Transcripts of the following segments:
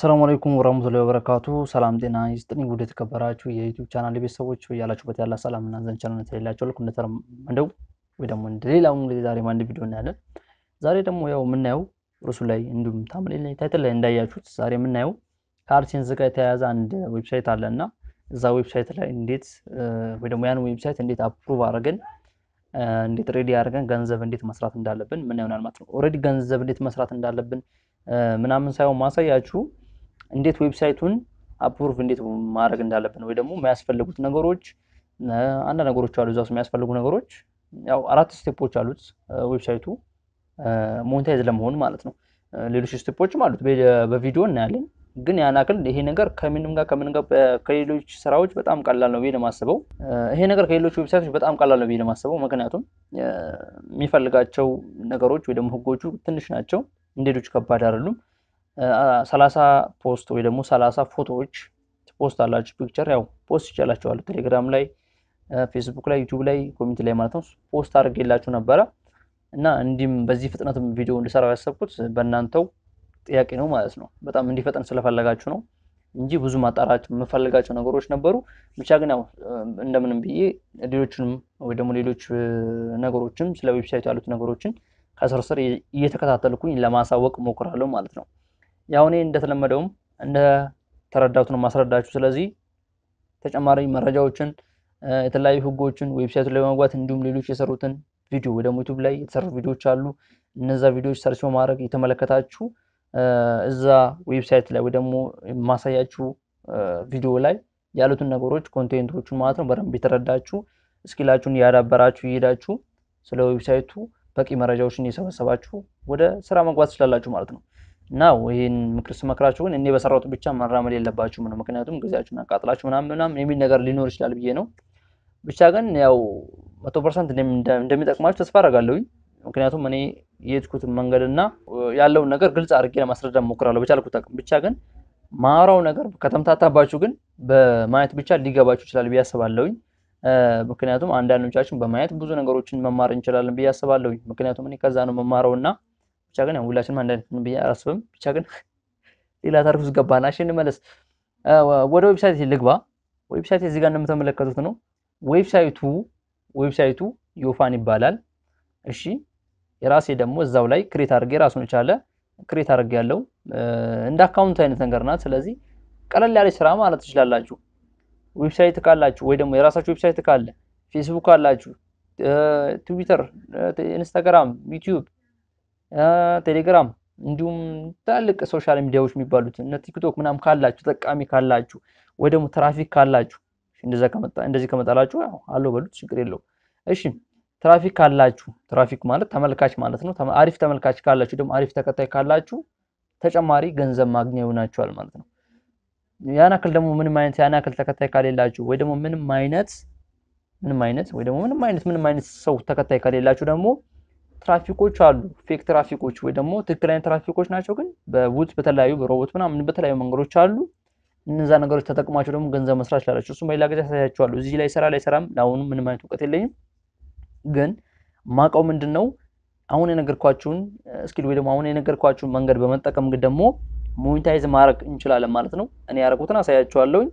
السلام عليكم ورحمة الله وبركاته። ሰላም ጤና ይስጥልኝ። ውድ የተከበራችሁ የዩቲዩብ ቻናል ቤተሰቦች ያላችሁበት ያለ ሰላም እና ዘንድ ቻናል ተሌላችሁ ልክ እንደተለመደው ወይ ደግሞ እንደሌላው እንግዲህ ዛሬ አንድ ቪዲዮ እናያለን። ዛሬ ደግሞ ያው የምናየው ርዕሱ ላይ እንዲሁም thumbnail ላይ title ላይ እንዳያችሁት ዛሬ የምናየው ከአድሴንስ ጋር የተያያዘ አንድ website አለ እና እዛ website ላይ እንዴት ወይ ደግሞ ያን website እንዴት approve አድርገን እንዴት ready አድርገን ገንዘብ እንዴት መስራት እንዳለብን ምን ይሆናል ማለት ነው። already ገንዘብ እንዴት መስራት እንዳለብን ምናምን ሳይሆን ማሳያችሁ እንዴት website ኡን approve እንዴት ማድረግ እንዳለብን ወይ ደግሞ የሚያስፈልጉት ነገሮች አንድ ነገሮች አሉ። እዛ የሚያስፈልጉ ነገሮች ያው አራት step ኦች አሉት website ኡ monetize ለመሆን ማለት ነው። ሌሎች step ኦችም አሉት በቪዲዮ እናያለን። ግን ያን ያክል ይሄ ነገር ከምንም ጋር ከምን ጋር ከሌሎች ስራዎች በጣም ቀላል ነው ብዬ ለማስበው ይሄ ነገር ከሌሎች website ኦች በጣም ቀላል ነው ብዬ ለማስበው ምክንያቱም የሚፈልጋቸው ነገሮች ወይ ደግሞ ህጎቹ ትንሽ ናቸው፣ እንደ ከባድ አይደሉም። ሰላሳ post ወይ ደግሞ ሰላሳ ፎቶዎች post አላችሁ picture ያው post ይቻላቸዋል ቴሌግራም ላይ ፌስቡክ ላይ ዩቲዩብ ላይ community ላይ ማለት ነው post አድርጌላችሁ ነበረ እና እንዲህም በዚህ ፍጥነት ቪዲዮ እንድሰራው ያሰብኩት በእናንተው ጥያቄ ነው ማለት ነው። በጣም እንዲፈጠን ስለፈለጋችሁ ነው እንጂ ብዙ ማጣራት የምፈልጋቸው ነገሮች ነበሩ። ብቻ ግን ያው እንደምንም ብዬ ሌሎችንም ወይ ደግሞ ሌሎች ነገሮችም ስለ website ኡ ያሉት ነገሮችን ከስር ስር እየተከታተልኩኝ ለማሳወቅ እሞክራለሁ ማለት ነው። ያው እኔ እንደተለመደውም እንደተረዳሁት ነው ማስረዳችሁ። ስለዚህ ተጨማሪ መረጃዎችን የተለያዩ ህጎችን website ኡ ላይ በመግባት እንዲሁም ሌሎች የሰሩትን ቪዲዮ ወይ ደግሞ ዩቱብ ላይ የተሰሩ ቪዲዮዎች አሉ። እነዛ ቪዲዮዎች search በማድረግ የተመለከታችሁ እዛ website ላይ ወይ ደግሞ የማሳያችሁ ቪዲዮ ላይ ያሉትን ነገሮች content ኦቹን ማለት ነው በደንብ የተረዳችሁ skill ኣችሁን ያዳበራችሁ እየሄዳችሁ ስለ website ኡ በቂ መረጃዎችን እየሰበሰባችሁ ወደ ስራ መግባት ትችላላችሁ ማለት ነው። እና ይህን ምክር ስመክራችሁ ግን እኔ በሰራሁት ብቻ መራመድ የለባችሁም ነው። ምክንያቱም ጊዜያችሁን አቃጥላችሁ ምናምን ምናምን የሚል ነገር ሊኖር ይችላል ብዬ ነው። ብቻ ግን ያው መቶ percent እንደሚጠቅማችሁ ተስፋ አደርጋለሁኝ። ምክንያቱም እኔ የሄድኩትን መንገድ እና ያለውን ነገር ግልጽ አድርጌ ለማስረዳት ሞክራለሁ በቻልኩት አቅም። ብቻ ግን ማውራው ነገር ከተምታታባችሁ ግን በማየት ብቻ ሊገባችሁ ይችላል ብዬ አስባለሁኝ። ምክንያቱም አንዳንዶቻችን በማየት ብዙ ነገሮችን መማር እንችላለን ብዬ አስባለሁኝ። ምክንያቱም እኔ ከዛ ነው መማረው እና ብቻ ግን ሁላችንም አይነት ብዬ አላስብም። ብቻ ግን ሌላ ታሪክ ውስጥ ገባና እሺ እንመለስ። ወደ website ልግባ። website እዚህ ጋር እንደምትመለከቱት ነው። website ኡ website ኡ Yo.Fan ይባላል። እሺ የራሴ ደግሞ እዛው ላይ create አድርጌ ራሱን የቻለ create አድርጌ ያለው እንደ account አይነት ነገር ናት። ስለዚህ ቀለል ያለች ስራ ማለት ትችላላችሁ። website ካላችሁ ወይ ደግሞ የራሳችሁ website ካለ ፌስቡክ ካላችሁ፣ ትዊተር፣ ኢንስታግራም፣ ዩቲዩብ፣ ቴሌግራም እንዲሁም ትላልቅ social media ዎች የሚባሉት እነ ቲክቶክ ምናምን ካላችሁ ተጠቃሚ ካላችሁ ወይ ደግሞ ትራፊክ ካላችሁ እንደዚህ ከመጣላችሁ አለው በሉት ችግር የለውም። እሺ ትራፊክ ካላችሁ ትራፊክ ማለት ተመልካች ማለት ነው። አሪፍ ተመልካች ካላችሁ ደግሞ አሪፍ ተከታይ ካላችሁ ተጨማሪ ገንዘብ ማግኛ ይሆናችኋል ማለት ነው። ያን ያክል ደግሞ ምንም አይነት ያን ያክል ተከታይ ከሌላችሁ ወይ ደግሞ ምንም አይነት ምንም አይነት ወይ ደግሞ ምንም አይነት ምንም አይነት ሰው ተከታይ ከሌላችሁ ደግሞ ትራፊኮች አሉ። fake traffic ኦች ወይ ደግሞ ትክክለኛ ትራፊኮች ናቸው፣ ግን በ bot በተለያዩ በሮቦት ምናምን በተለያዩ መንገዶች አሉ። እነዛ ነገሮች ተጠቅማችሁ ደግሞ ገንዘብ መስራት ይችላላችሁ። እሱም በሌላ ጊዜ ያሳያችኋለሁ። እዚህ ላይ ስራ ላይ ሰራም ለአሁኑ ምንም አይነት እውቀት የለኝም ግን ማውቀው ምንድን ነው አሁን የነገርኳችሁን እስኪል ወይ ደግሞ አሁን የነገርኳችሁን መንገድ በመጠቀም ግን ደግሞ monetize ማድረግ እንችላለን ማለት ነው። እኔ ያደረኩትን አሳያችኋለሁኝ።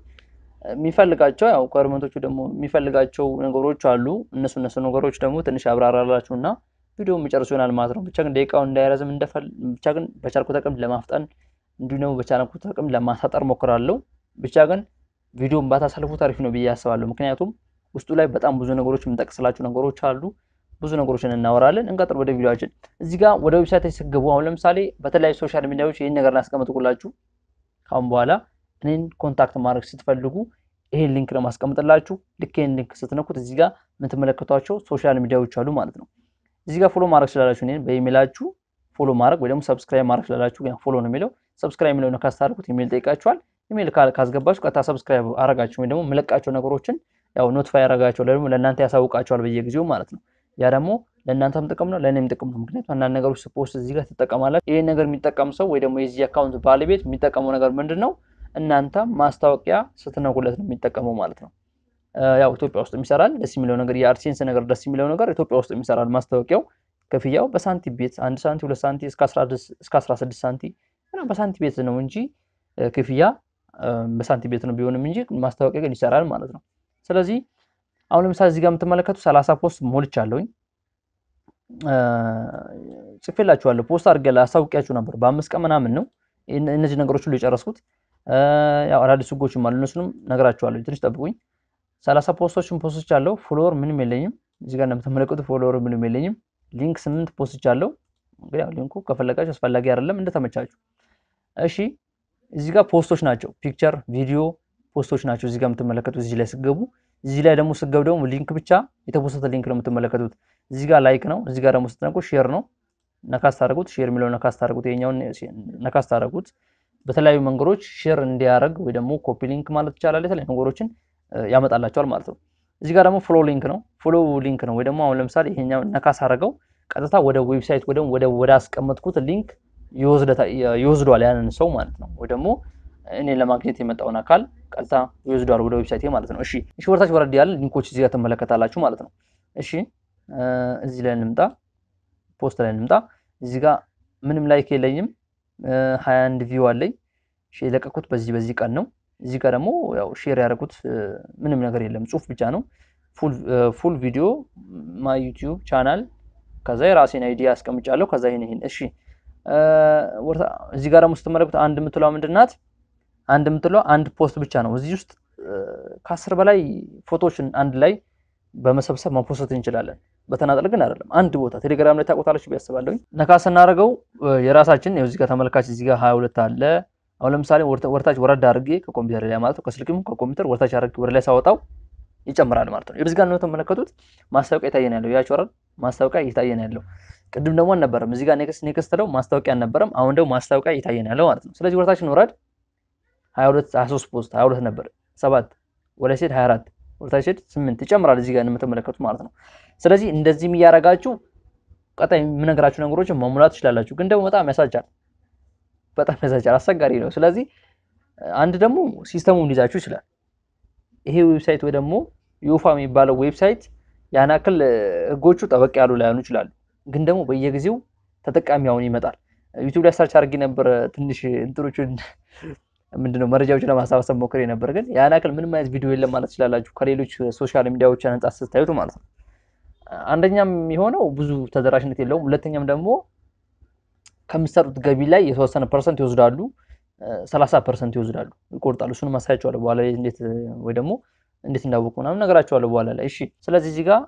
የሚፈልጋቸው ያው requirement ኦቹ ደግሞ የሚፈልጋቸው ነገሮች አሉ። እነሱ እነሱ ነገሮች ደግሞ ትንሽ አብራራላችሁ እና ቪዲዮ የምንጨርስ ይሆናል ማለት ነው። ብቻ ግን ደቂቃውን እንዳይረዝም እንደፈል ብቻ ግን በቻልኩት አቅም ለማፍጠን እንዲሁ ደግሞ በቻልኩት አቅም ለማሳጠር ሞክራለሁ። ብቻ ግን ቪዲዮን ባታሳልፉት አሪፍ ነው ብዬ አስባለሁ። ምክንያቱም ውስጡ ላይ በጣም ብዙ ነገሮች የምንጠቅስላችሁ ነገሮች አሉ። ብዙ ነገሮችን እናወራለን። እንቀጥል ወደ ቪዲዮችን። እዚህ ጋር ወደ website ሲገቡ አሁን ለምሳሌ በተለያዩ social media ዎች ይህን ነገር እናስቀምጥኩላችሁ። ካሁን በኋላ እኔን contact ማድረግ ስትፈልጉ ይሄን link ነው ማስቀምጥላችሁ። ልክ ይሄን link ስትነኩት እዚህ ጋር የምትመለከቷቸው social media ዎች አሉ ማለት ነው። እዚህ ጋር follow ማድረግ ስላላችሁ እኔን በኢሜላችሁ follow ማድረግ ወይ ደግሞ subscribe ማድረግ ስላላችሁ follow ነው የሚለው subscribe የሚለው ነው ካስታርኩት ኢሜል ይጠይቃችኋል። ኢሜል ካስገባችሁ ቀጥታ subscribe አረጋችሁ ወይ ደግሞ የምለቃቸው ነገሮችን ያው notify ያደርጋቸው ደግሞ ለእናንተ ያሳውቃቸዋል በየጊዜው ማለት ነው። ያ ደግሞ ለእናንተም ጥቅም ነው ለእኔም ጥቅም ነው። ምክንያቱም አንዳንድ ነገሮች ስ post እዚህ ጋር ትጠቀማላችሁ። ይህን ነገር የሚጠቀም ሰው ወይ ደግሞ የዚህ account ባለቤት የሚጠቀመው ነገር ምንድን ነው? እናንተ ማስታወቂያ ስትነኩለት ነው የሚጠቀመው ማለት ነው። ያው ኢትዮጵያ ውስጥ ይሰራል። ደስ የሚለው ነገር የ AdSense ነገር ደስ የሚለው ነገር ኢትዮጵያ ውስጥ ይሰራል። ማስታወቂያው ክፍያው በሳንቲም ቤት አንድ ሳንቲም ሁለት ሳንቲም እስከ አስራ ስድስት ሳንቲም በሳንቲም ቤት ነው እንጂ ክፍያ በሳንቲም ቤት ነው ቢሆንም እንጂ ማስታወቂያ ግን ይሰራል ማለት ነው። ስለዚህ አሁን ለምሳሌ እዚህ ጋር የምትመለከቱ ሰላሳ post ሞልቻለሁኝ ጽፌላችኋለሁ። post አድርጌ አሳውቂያችሁ ነበር። በአምስት ቀን ምናምን ነው እነዚህ ነገሮች ሁሉ የጨረስኩት። አዳዲስ ህጎችም አሉ እነሱንም ነገራችኋለሁ። ትንሽ ጠብቁኝ። ሰላሳ post ኦችን post ኦች አለው። follower ምንም የለኝም። እዚህ ጋር እንደምትመለከቱ follower ምንም የለኝም። link ስምንት post ኦች አለው። እንግዲህ link ኡ ከፈለጋችሁ አስፈላጊ አይደለም እንደተመቻችሁ። እሺ እዚህ ጋር post ኦች ናቸው። picture፣ ቪዲዮ post ኦች ናቸው። እዚህ ጋር የምትመለከቱት እዚህ ላይ ስገቡ፣ እዚህ ላይ ደግሞ ስገቡ ደግሞ link ብቻ የተ post ተ link ነው የምትመለከቱት። እዚህ ጋር like ነው። እዚህ ጋር ደግሞ ስትነኩ share ነው። ነካስ ታደርጉት share የሚለው ነካስ ታደርጉት፣ ይሄኛውን ነካስ ታደርጉት። በተለያዩ መንገዶች share እንዲያደርግ ወይ ደግሞ copy link ማለት ይቻላል። የተለያዩ ነገሮችን ያመጣላቸዋል ማለት ነው። እዚህ ጋር ደግሞ follow link ነው። follow link ነው ወይ ደግሞ አሁን ለምሳሌ ይሄኛው ነካስ አደረገው ቀጥታ ወደ website ወይ ደግሞ ወደ ወደ አስቀመጥኩት link ይወስደዋል ያንን ሰው ማለት ነው። ወይ ደግሞ እኔ ለማግኘት የመጣውን አካል ቀጥታ ይወስደዋል ወደ website ማለት ነው። እሺ እሺ፣ ወደታች ወረድ ያለ link ኦች እዚህ ጋር ትመለከታላችሁ ማለት ነው። እሺ እዚህ ላይ እንምጣ፣ post ላይ እንምጣ። እዚህ ጋር ምንም like የለኝም፣ ሀያ አንድ view አለኝ። እሺ የለቀኩት በዚህ በዚህ ቀን ነው። እዚህ ጋር ደግሞ ያው share ያደረኩት ምንም ነገር የለም፣ ጽሁፍ ብቻ ነው። full video my YouTube channel ከዛ የራሴን idea አስቀምጫለሁ። ከዛ ይሄን ይሄን እሺ እዚህ ጋር ደግሞ ስትመለከቱት አንድ የምትለዋ ምንድን ናት? አንድ የምትለዋ አንድ post ብቻ ነው። እዚህ ውስጥ ከአስር በላይ ፎቶዎችን አንድ ላይ በመሰብሰብ መ post ት እንችላለን። በተናጠል ግን አይደለም። አንድ ቦታ ቴሌግራም ላይ ታውቁታላችሁ ብዬ አስባለሁ ነካ ስናደርገው የራሳችን እዚህ ጋር ተመልካች እዚህ ጋር ሀያ ሁለት አለ። አሁን ለምሳሌ ወርታች ወረድ አድርጌ ከኮምፒውተር ላይ ማለት ነው ከስልክም ከኮምፒውተር ወርታች አድርጌ ወደ ላይ ሳወጣው ይጨምራል ማለት ነው። ጋር ነው የተመለከቱት ማስታወቂያ ይታየን ያለው ያቸው አይደል? ማስታወቂያ እየታየን ያለው ቅድም ደግሞ አልነበረም። እዚህ ጋር ኔክስት ኔክስት ለው ማስታወቂያ አልነበረም። አሁን ደግሞ ማስታወቂያ እየታየን ያለው ማለት ነው። ስለዚህ ወርታችን ወራድ 22 23 ፖስት 22 ነበር፣ 7 ወደ ሴት 24 ወርታች ሴት 8 ይጨምራል እዚህ ጋር የምትመለከቱት ማለት ነው። ስለዚህ እንደዚህም እያደረጋችሁ ቀጣይ የምነግራችሁ ነገሮችን መሙላት ትችላላችሁ። ግን ደግሞ በጣም ያሰለቻል፣ በጣም ያሰለቻል፣ አስቸጋሪ ነው። ስለዚህ አንድ ደግሞ system ኡ ሊይዛችሁ ይችላል። ይሄ website ወይ ደግሞ Yo.Fan የሚባለው website ያን ያክል ህጎቹ ጠበቅ ያሉ ላይሆኑ ይችላሉ። ግን ደግሞ በየጊዜው ተጠቃሚ አሁን ይመጣል። ዩቲዩብ ላይ search አድርጌ ነበር ትንሽ እንትኖችን ምንድነው መረጃዎችን ለማሰባሰብ ሞክሬ ነበር። ግን ያን ያክል ምንም አይነት ቪዲዮ የለም ማለት ትችላላችሁ ከሌሎች social media ዎች አንጻር ስታዩት ማለት ነው። አንደኛም የሆነው ብዙ ተደራሽነት የለውም። ሁለተኛም ደግሞ ከምትሰሩት ገቢ ላይ የተወሰነ percent ይወስዳሉ፣ ሰላሳ percent ይወስዳሉ፣ ይቆርጣሉ። እሱንም አሳያችኋለሁ በኋላ ላይ እንዴት ወይ ደግሞ እንዴት እንዳወቁ ምናምን ነግራችኋለሁ በኋላ ላይ። እሺ ስለዚህ እዚህ ጋር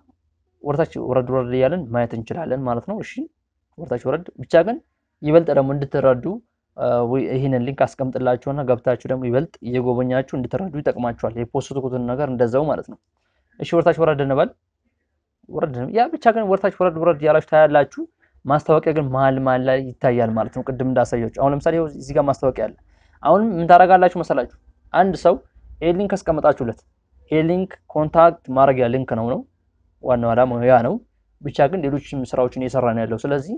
ወደታች ወረድ ወረድ እያለን ማየት እንችላለን ማለት ነው። እሺ ወደታች ወረድ ብቻ ግን ይበልጥ ደግሞ እንድትረዱ ይህንን link አስቀምጥላችሁና ገብታችሁ ደግሞ ይበልጥ እየጎበኛችሁ እንድትረዱ ይጠቅማችኋል። የ post ኩትን ነገር እንደዛው ማለት ነው። እሺ ወደታች ወረድ እንበል ወረድ ያ ብቻ ግን ወደታች ወረድ ወረድ ያላችሁ ታያላችሁ። ማስታወቂያ ግን መሀል መሀል ላይ ይታያል ማለት ነው። ቅድም እንዳሳያችሁ አሁን ለምሳሌ እዚህ ጋር ማስታወቂያ አለ። አሁን ምን ታደርጋላችሁ መሰላችሁ? አንድ ሰው ይሄ link አስቀምጣችሁለት ይሄ link contact ማድረጊያ link ነው ነው ዋናው ዓላማው ያ ነው። ብቻ ግን ሌሎችም ስራዎችን እየሰራ ነው ያለው። ስለዚህ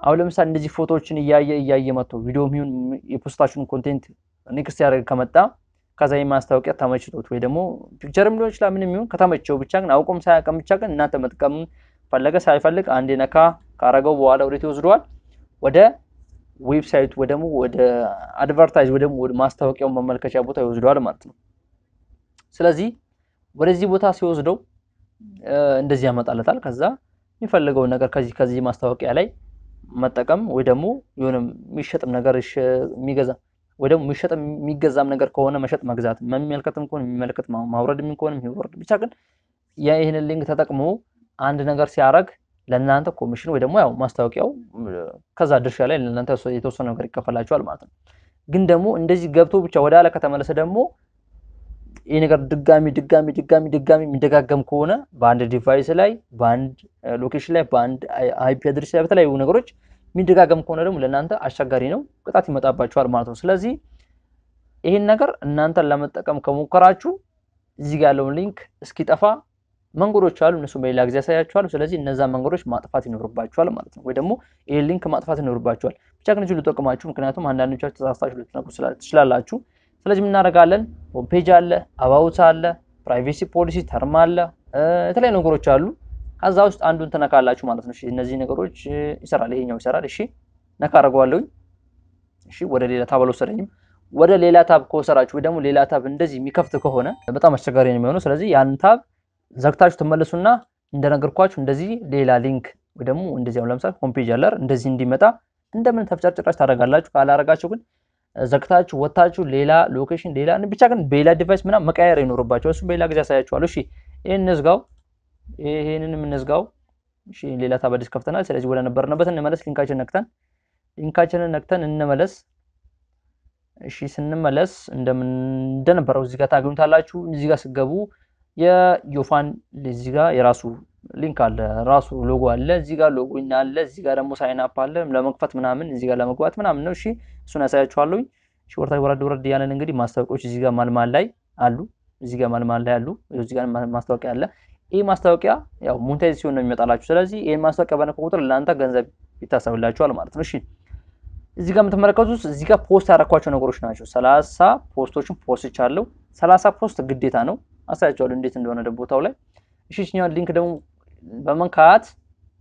አሁን ለምሳሌ እንደዚህ ፎቶዎችን እያየ እያየ መጥቶ ቪዲዮ የሚሆን የ post ኣችሁን content next ያደረገ ከመጣ ከዛ የማስታወቂያ ተመችቶት ወይ ደግሞ picture ም ሊሆን ይችላል ምንም ይሁን ከተመቸው ብቻ ግን አውቆም ሳያውቅም ብቻ ግን እናንተ መጥቀም ፈለገ ሳይፈልግ አንዴ ነካ ካረገው በኋላ ወዴት ይወስደዋል? ወደ website ኡ ወይ ደግሞ ወደ advertise ወይ ደግሞ ወደ ማስታወቂያው መመልከቻ ቦታ ይወስደዋል ማለት ነው። ስለዚህ ወደዚህ ቦታ ሲወስደው እንደዚህ ያመጣለታል። ከዛ የሚፈልገውን ነገር ከዚህ ከዚህ ማስታወቂያ ላይ መጠቀም ወይ ደግሞ የሆነ የሚሸጥም ነገር የሚገዛ ወይ ደግሞ የሚሸጥም የሚገዛም ነገር ከሆነ መሸጥ መግዛት፣ የሚመለከትም ከሆነ የሚመለከት ማውረድም ከሆነ የሚወርድ ብቻ ግን ይህንን link ተጠቅሞ አንድ ነገር ሲያደርግ ለእናንተ ኮሚሽን ወይ ደግሞ ያው ማስታወቂያው ከዛ ድርሻ ላይ ለእናንተ የተወሰነ ነገር ይከፈላችኋል ማለት ነው። ግን ደግሞ እንደዚህ ገብቶ ብቻ ወደ ኋላ ከተመለሰ ደግሞ ይህ ነገር ድጋሚ ድጋሚ ድጋሚ ድጋሚ የሚደጋገም ከሆነ በአንድ device ላይ በአንድ location ላይ በአንድ IP address ላይ በተለያዩ ነገሮች የሚደጋገም ከሆነ ደግሞ ለእናንተ አስቸጋሪ ነው፣ ቅጣት ይመጣባችኋል ማለት ነው። ስለዚህ ይህን ነገር እናንተን ለመጠቀም ከሞከራችሁ እዚህ ጋር ያለውን link እስኪጠፋ መንገዶች አሉ። እነሱ በሌላ ጊዜ ያሳያችኋል። ስለዚህ እነዛ መንገዶች ማጥፋት ይኖርባችኋል ማለት ነው፣ ወይ ደግሞ ይህን link ማጥፋት ይኖርባችኋል። ብቻ ግን ልጠቅማችሁ፣ ምክንያቱም አንዳንዶቻችሁ ተሳስታችሁ ልትነቁ ትችላላችሁ። ስለዚህ የምናደርጋለን home page አለ፣ about አለ፣ privacy policy term አለ፣ የተለያዩ ነገሮች አሉ። ከዛ ውስጥ አንዱን ትነካላችሁ ማለት ነው። እነዚህ ነገሮች ይሰራል፣ ይሄኛው ይሰራል። እሺ ነካ አደርገዋለሁኝ። እሺ ወደ ሌላ tab አልወሰደኝም። ወደ ሌላ tab ከወሰዳችሁ ወይ ደግሞ ሌላ tab እንደዚህ የሚከፍት ከሆነ በጣም አስቸጋሪ ነው የሚሆነው። ስለዚህ ያን tab ዘግታችሁ ትመለሱና እንደነገርኳችሁ እንደዚህ ሌላ link ወይ ደግሞ እንደዚህ አሁን ለምሳሌ home page አለ እንደዚህ እንዲመጣ እንደምንም ተፍጨርጭራችሁ ታደርጋላችሁ። ካላረጋችሁ ግን ዘግታችሁ ወታችሁ ሌላ location ሌላ ብቻ ግን በሌላ device ምናምን መቀየር ይኖርባችኋል። እሱ በሌላ ጊዜ ያሳያችኋለሁ። እሺ ይህን እንዝጋው፣ ይህንንም እንዝጋው። እሺ ሌላ tab አዲስ ከፍተናል። ስለዚህ ወደ ነበርንበት እንመለስ። link ኣችን ነክተን link ኣችንን ነክተን እንመለስ። እሺ ስንመለስ እንደነበረው እዚህ ጋር ታገኙታላችሁ። እዚህ ጋር ስትገቡ የዮፋን እዚህ ጋር የራሱ link አለ፣ ራሱ ሎጎ አለ። እዚህ ጋር ሎጎ አለ። እዚህ ጋር ደግሞ sign up አለ ለመክፈት ምናምን፣ እዚህ ጋር ለመግባት ምናምን ነው። እሺ እሱን ያሳያችኋለሁ። እሺ ወደታች ወረድ ወረድ ያለን እንግዲህ ማስታወቂያዎች እዚህ ጋር መሀል መሀል ላይ አሉ። እዚህ ጋር መሀል መሀል ላይ አሉ። እዚህ ጋር ማስታወቂያ አለ። ይህ ማስታወቂያ ያው monetize ሲሆን ነው የሚመጣላችሁ። ስለዚህ ይህን ማስታወቂያ በነካ ቁጥር ለአንተ ገንዘብ ይታሰብላችኋል ማለት ነው። እሺ እዚህ ጋር የምትመለከቱት እዚህ ጋር post ያደረኳቸው ነገሮች ናቸው። ሰላሳ post ኦችን post ቻለው። ሰላሳ post ግዴታ ነው። አሳያችኋለሁ እንዴት እንደሆነ ቦታው ላይ። እሺ እቺኛውን link ደግሞ በመንካት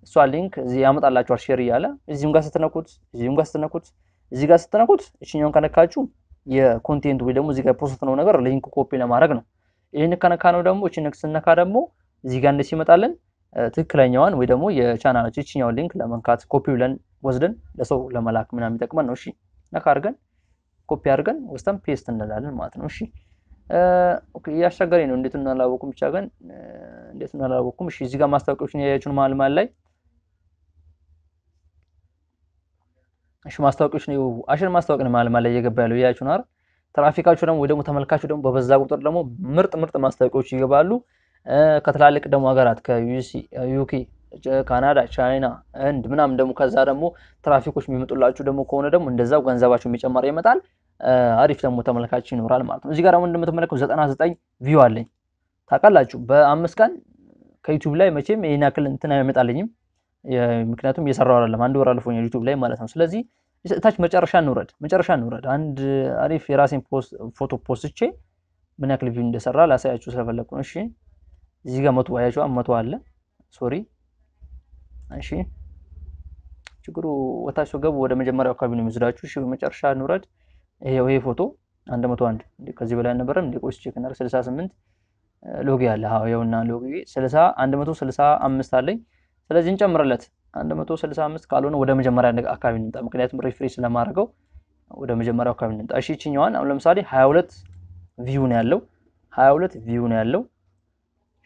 እሷ link እዚህ ያመጣላችኋል share እያለ እዚህም ጋር ስትነኩት እዚህም ጋር ስትነኩት እዚህ ጋር ስትነኩት እችኛውን ከነካችሁ የ content ወይ ደግሞ እዚህ ጋር post ነው ነገር link ኮፒ ለማድረግ ነው። ይህን ከነካ ነው ደግሞ እቺ ስነካ ደግሞ እዚህ ጋር እንደዚህ ይመጣልን ትክክለኛዋን ወይ ደግሞ የቻናላችን እችኛውን link ለመንካት ኮፒ ብለን ወስደን ለሰው ለመላክ ምናምን የሚጠቅመን ነው። እሺ ነካ አድርገን ኮፒ አድርገን ወስደን paste እንላለን ማለት ነው። እሺ okay እያስቸገረኝ ነው። እንዴት እንዳላወቁም ብቻ ግን እንዴት እንዳላወቁም። እሺ እዚህ ጋር ማስታወቂያዎችን ያያችሁን መሀል መሀል ላይ እሺ ማስታወቂያዎች ነው አሽን ማስታወቂያ ነው መሀል መሀል ላይ እየገባ ያለው ያያችሁን አይደል? ትራፊካችሁ ደግሞ ወይ ደግሞ ተመልካቻችሁ ደግሞ በበዛ ቁጥር ደግሞ ምርጥ ምርጥ ማስታወቂያዎች ይገባሉ። ከትላልቅ ደግሞ ሀገራት ከዩኬ፣ ካናዳ፣ ቻይና፣ ህንድ ምናምን ደግሞ ከዛ ደግሞ ትራፊኮች የሚመጡላችሁ ደግሞ ከሆነ ደግሞ እንደዛው ገንዘባቸው የሚጨመር ይመጣል። አሪፍ ደግሞ ተመልካች ይኖራል ማለት ነው። እዚህ ጋር ደግሞ እንደምትመለከቱ ዘጠና ዘጠኝ view አለኝ ታውቃላችሁ። በአምስት ቀን ከዩቲዩብ ላይ መቼም ይህን ያክል እንትን አይመጣልኝም። ምክንያቱም እየሰራው አይደለም አንድ ወር አልፎኛል ዩቲዩብ ላይ ማለት ነው። ስለዚህ ታች መጨረሻ እንውረድ፣ መጨረሻ እንውረድ። አንድ አሪፍ የራሴን ፎቶ post ቼ ምን ያክል view እንደሰራ ላሳያችሁ ስለፈለግኩ ነው። እሺ እዚህ ጋር መቶ አያችሁ፣ መቶ አለ sorry። እሺ ችግሩ ወታች ገቡ ወደ መጀመሪያው አካባቢ ነው የሚወስዳችሁ። እሺ መጨረሻ እንውረድ። ይሄው ይሄ ፎቶ 101 ከዚህ በላይ አልነበረም እንዴ? ቆይስ check እናድርግ። 68 ሎጊ አለ። አዎ ያውና ሎጊ 60 165 አለኝ። ስለዚህ እንጨምርለት 165 ካልሆነ ወደ መጀመሪያ አካባቢ እንምጣ። ምክንያቱም refresh ስለማድረገው ወደ መጀመሪያው አካባቢ እንምጣ። እሺ ይችኛዋን አሁን ለምሳሌ 22 view ነው ያለው 22 view ነው ያለው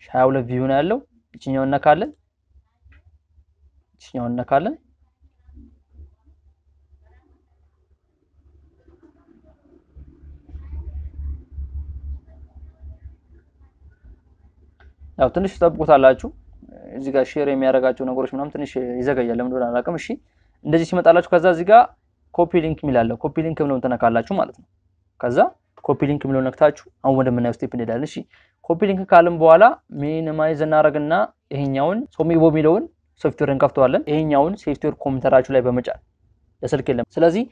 22 view ነው ያለው። ይችኛውን እነካለን፣ ይችኛውን እነካለን ያው ትንሽ ትጠብቁታላችሁ። እዚህ ጋር share የሚያደርጋቸው ነገሮች ምናምን ትንሽ ይዘገያል። ለምን እንደሆነ አላውቅም። እሺ እንደዚህ ሲመጣላችሁ ከዛ እዚህ ጋር copy link የሚል አለ። copy link የሚለውን ትነካላችሁ ማለት ነው። ከዛ copy link የሚለውን ነክታችሁ አሁን ወደምናየው step እንሄዳለን። እሺ copy link ካልን በኋላ minimize እናደርግና ይሄኛውን Somiibo የሚለውን ሶፍትዌር እንከፍተዋለን። ይሄኛውን ሶፍትዌር ኮምፒውተራችሁ ላይ በመጫን ለስልክ የለም። ስለዚህ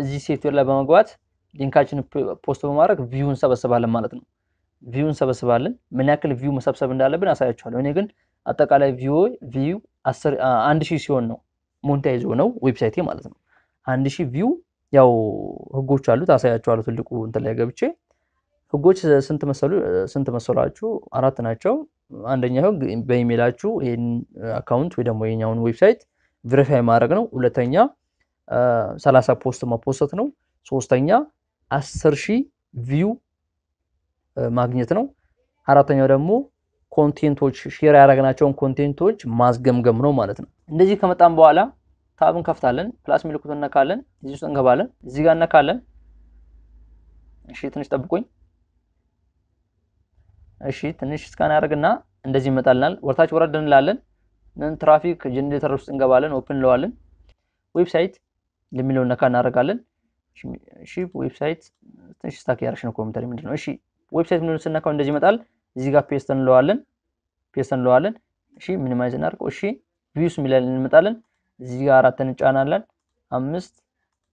እዚህ ሶፍትዌር ላይ በመግባት link አችን paste በማድረግ view እንሰበስባለን ማለት ነው። view እንሰበስባለን። ምን ያክል view መሰብሰብ እንዳለብን አሳያችኋለሁ። እኔ ግን አጠቃላይ view view አንድ ሺህ ሲሆን ነው monetize ሆነው ዌብሳይቴ ማለት ነው። አንድ ሺህ view ያው ህጎች አሉት አሳያችኋለሁ። ትልቁ እንትን ላይ ገብቼ ህጎች ስንት መሰሉ ስንት መሰሏችሁ? አራት ናቸው። አንደኛ ህግ በኢሜይላችሁ ይህን account ወይ ደግሞ የኛውን ዌብሳይት verify ማድረግ ነው። ሁለተኛ ሰላሳ post መፖሰት ነው። ሶስተኛ አስር ሺህ view ማግኘት ነው። አራተኛው ደግሞ content ኦች share ያደረግናቸውን content ኦች ማስገምገም ነው ማለት ነው። እንደዚህ ከመጣን በኋላ tab እንከፍታለን። plus ምልክቱ እነካለን። እዚህ ውስጥ እንገባለን። እዚህ ጋር እነካለን። እሺ ትንሽ ጠብቁኝ። እሺ ትንሽ scan ያደርግና እንደዚህ ይመጣልናል። ወደታች ወረድ እንላለን። traffic generator ውስጥ እንገባለን። open እንለዋለን። ዌብሳይት የሚለውን ነካ እናደርጋለን። እሺ ዌብሳይት ትንሽ stuck እያደረገ ነው ኮምፒውተር ምንድን ነው? እሺ ዌብሳይት ምን ስነካው እንደዚህ ይመጣል። እዚህ ጋር paste እንለዋለን paste እንለዋለን። እሺ minimize እናድርገው። እሺ views የሚለን እንመጣለን። እዚህ ጋር አራትን እንጫናለን። አምስት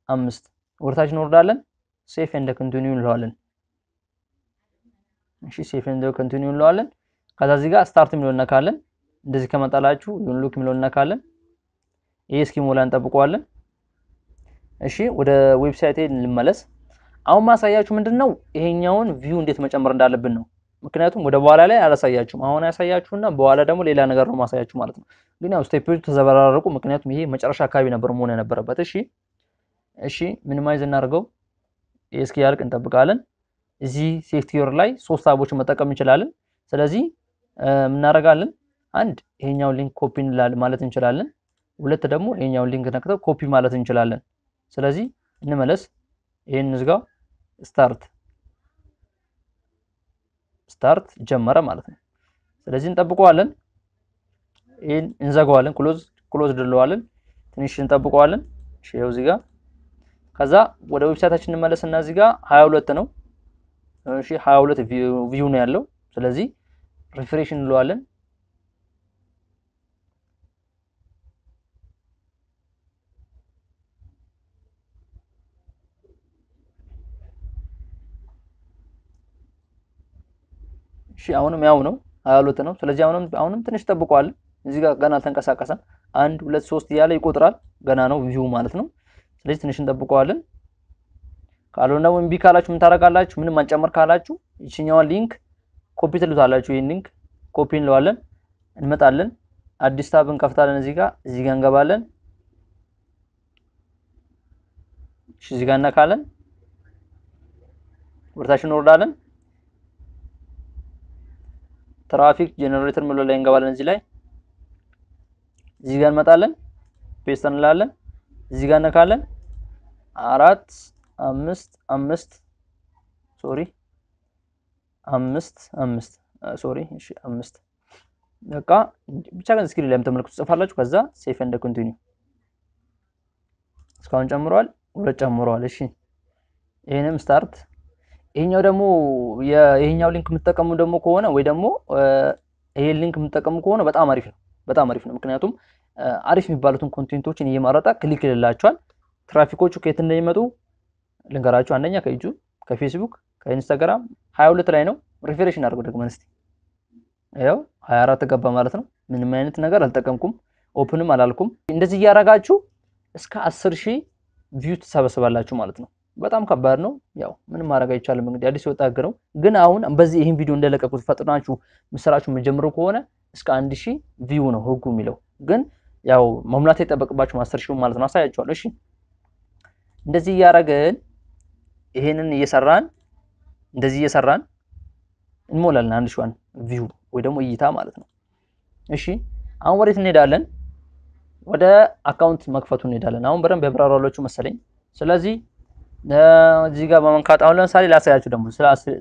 አምስት ወደታች እንወርዳለን። save and continue እንለዋለን። እሺ save and continue እንለዋለን። ከዛ እዚህ ጋር start የሚለውን እነካለን። እንደዚህ ከመጣላችሁ ዩን ሉክ የሚለውን እነካለን። ይሄ እስኪሞላ እንጠብቀዋለን። እሺ ወደ ዌብሳይቴ እንመለስ። አሁን ማሳያችሁ ምንድን ነው ይሄኛውን view እንዴት መጨመር እንዳለብን ነው። ምክንያቱም ወደ በኋላ ላይ አላሳያችሁም። አሁን ያሳያችሁና በኋላ ደግሞ ሌላ ነገር ነው ማሳያችሁ ማለት ነው። ግን ያው step ኦቹ ተዘበራረቁ። ምክንያቱም ይሄ መጨረሻ አካባቢ ነበር መሆን የነበረበት። እሺ እሺ፣ minimize እናድርገው። ይሄ እስኪያልቅ እንጠብቃለን። እዚህ ሶፍትዌር ላይ ሶስት tab ኦችን መጠቀም እንችላለን። ስለዚህ እናደርጋለን አንድ ይሄኛውን link copy ማለት እንችላለን። ሁለት ደግሞ ይሄኛውን link ነክተው ኮፒ ማለት እንችላለን። ስለዚህ እንመለስ። ይሄን እንዝጋው። start start ጀመረ ማለት ነው። ስለዚህ እንጠብቀዋለን። ይሄን እንዘጋዋለን። close close እንለዋለን። ትንሽ እንጠብቀዋለን። እሺ ይኸው እዚህ ጋር ከዛ ወደ ዌብሳይታችን እንመለስና እዚህ ጋር 22 ነው። እሺ 22 view ነው ያለው። ስለዚህ refresh እንለዋለን። እሺ አሁንም ያው ነው 22 ነው። ስለዚህ አሁንም አሁንም ትንሽ እንጠብቀዋለን። እዚህ ጋር ገና አልተንቀሳቀሰም። አንድ ሁለት ሶስት እያለ ይቆጥራል። ገና ነው view ማለት ነው። ስለዚህ ትንሽ እንጠብቀዋለን። ካልሆነ ደግሞ እምቢ ካላችሁ ምን ታደርጋላችሁ? ምንም አንጨምር ካላችሁ ይችኛዋን link copy ትሉታላችሁ። ይሄን link copy እንለዋለን። እንመጣለን። አዲስ tab እንከፍታለን። እዚህ ጋር እዚህ ጋር እንገባለን። እዚህ ጋር እነካለን። ወደታች እንወርዳለን። traffic generator የሚለው ላይ እንገባለን። እዚህ ላይ እዚህ ጋር እንመጣለን። paste እንላለን። እዚህ ጋር እነካለን። አራት አምስት አምስት sorry አምስት አምስት sorry እሺ አምስት በቃ ብቻ ግን screen ላይ የምትመለከቱ ጽፋላችሁ። ከዛ save and continue እስካሁን ጨምሯል፣ ሁለት ጨምሯል። እሺ ይሄንም start። ይሄኛው ደግሞ ይሄኛው link የምትጠቀሙ ደግሞ ከሆነ ወይ ደግሞ ይሄን link የምትጠቀሙ ከሆነ በጣም አሪፍ ነው፣ በጣም አሪፍ ነው። ምክንያቱም አሪፍ የሚባሉትን content ኦችን እየመረጠ click ይልላቸዋል። ትራፊኮቹ ከየት እንደሚመጡ ልንገራችሁ። አንደኛ ከዩቲዩብ፣ ከፌስቡክ፣ ከኢንስታግራም 22 ላይ ነው። refresh እናድርገው ደግመን እስቲ ያው 24 ገባ ማለት ነው። ምንም አይነት ነገር አልጠቀምኩም፣ open ም አላልኩም። እንደዚህ እያደረጋችሁ እስከ 10 ሺህ view ትሰበስባላችሁ ማለት ነው። በጣም ከባድ ነው። ያው ምንም ማድረግ አይቻልም። እንግዲህ አዲስ የወጣ ህግ ነው። ግን አሁን በዚህ ይህን ቪዲዮ እንደለቀቅኩት ፈጥናችሁ ሰርታችሁ የምትጀምሩ ከሆነ እስከ አንድ ሺህ view ነው ህጉ የሚለው። ግን ያው መሙላት የሚጠበቅባችሁ አስር ሺህ ማለት ነው። አሳያችኋለሁ። እሺ እንደዚህ እያደረግን ይሄንን እየሰራን እንደዚህ እየሰራን እንሞላለን አንድ ሺዋን view ወይ ደግሞ እይታ ማለት ነው። እሺ አሁን ወዴት እንሄዳለን? ወደ account መክፈቱ እንሄዳለን። አሁን በደንብ ያብራራሁላችሁ መሰለኝ። ስለዚህ እዚህ ጋር በመንካት አሁን ለምሳሌ ላሳያችሁ ደግሞ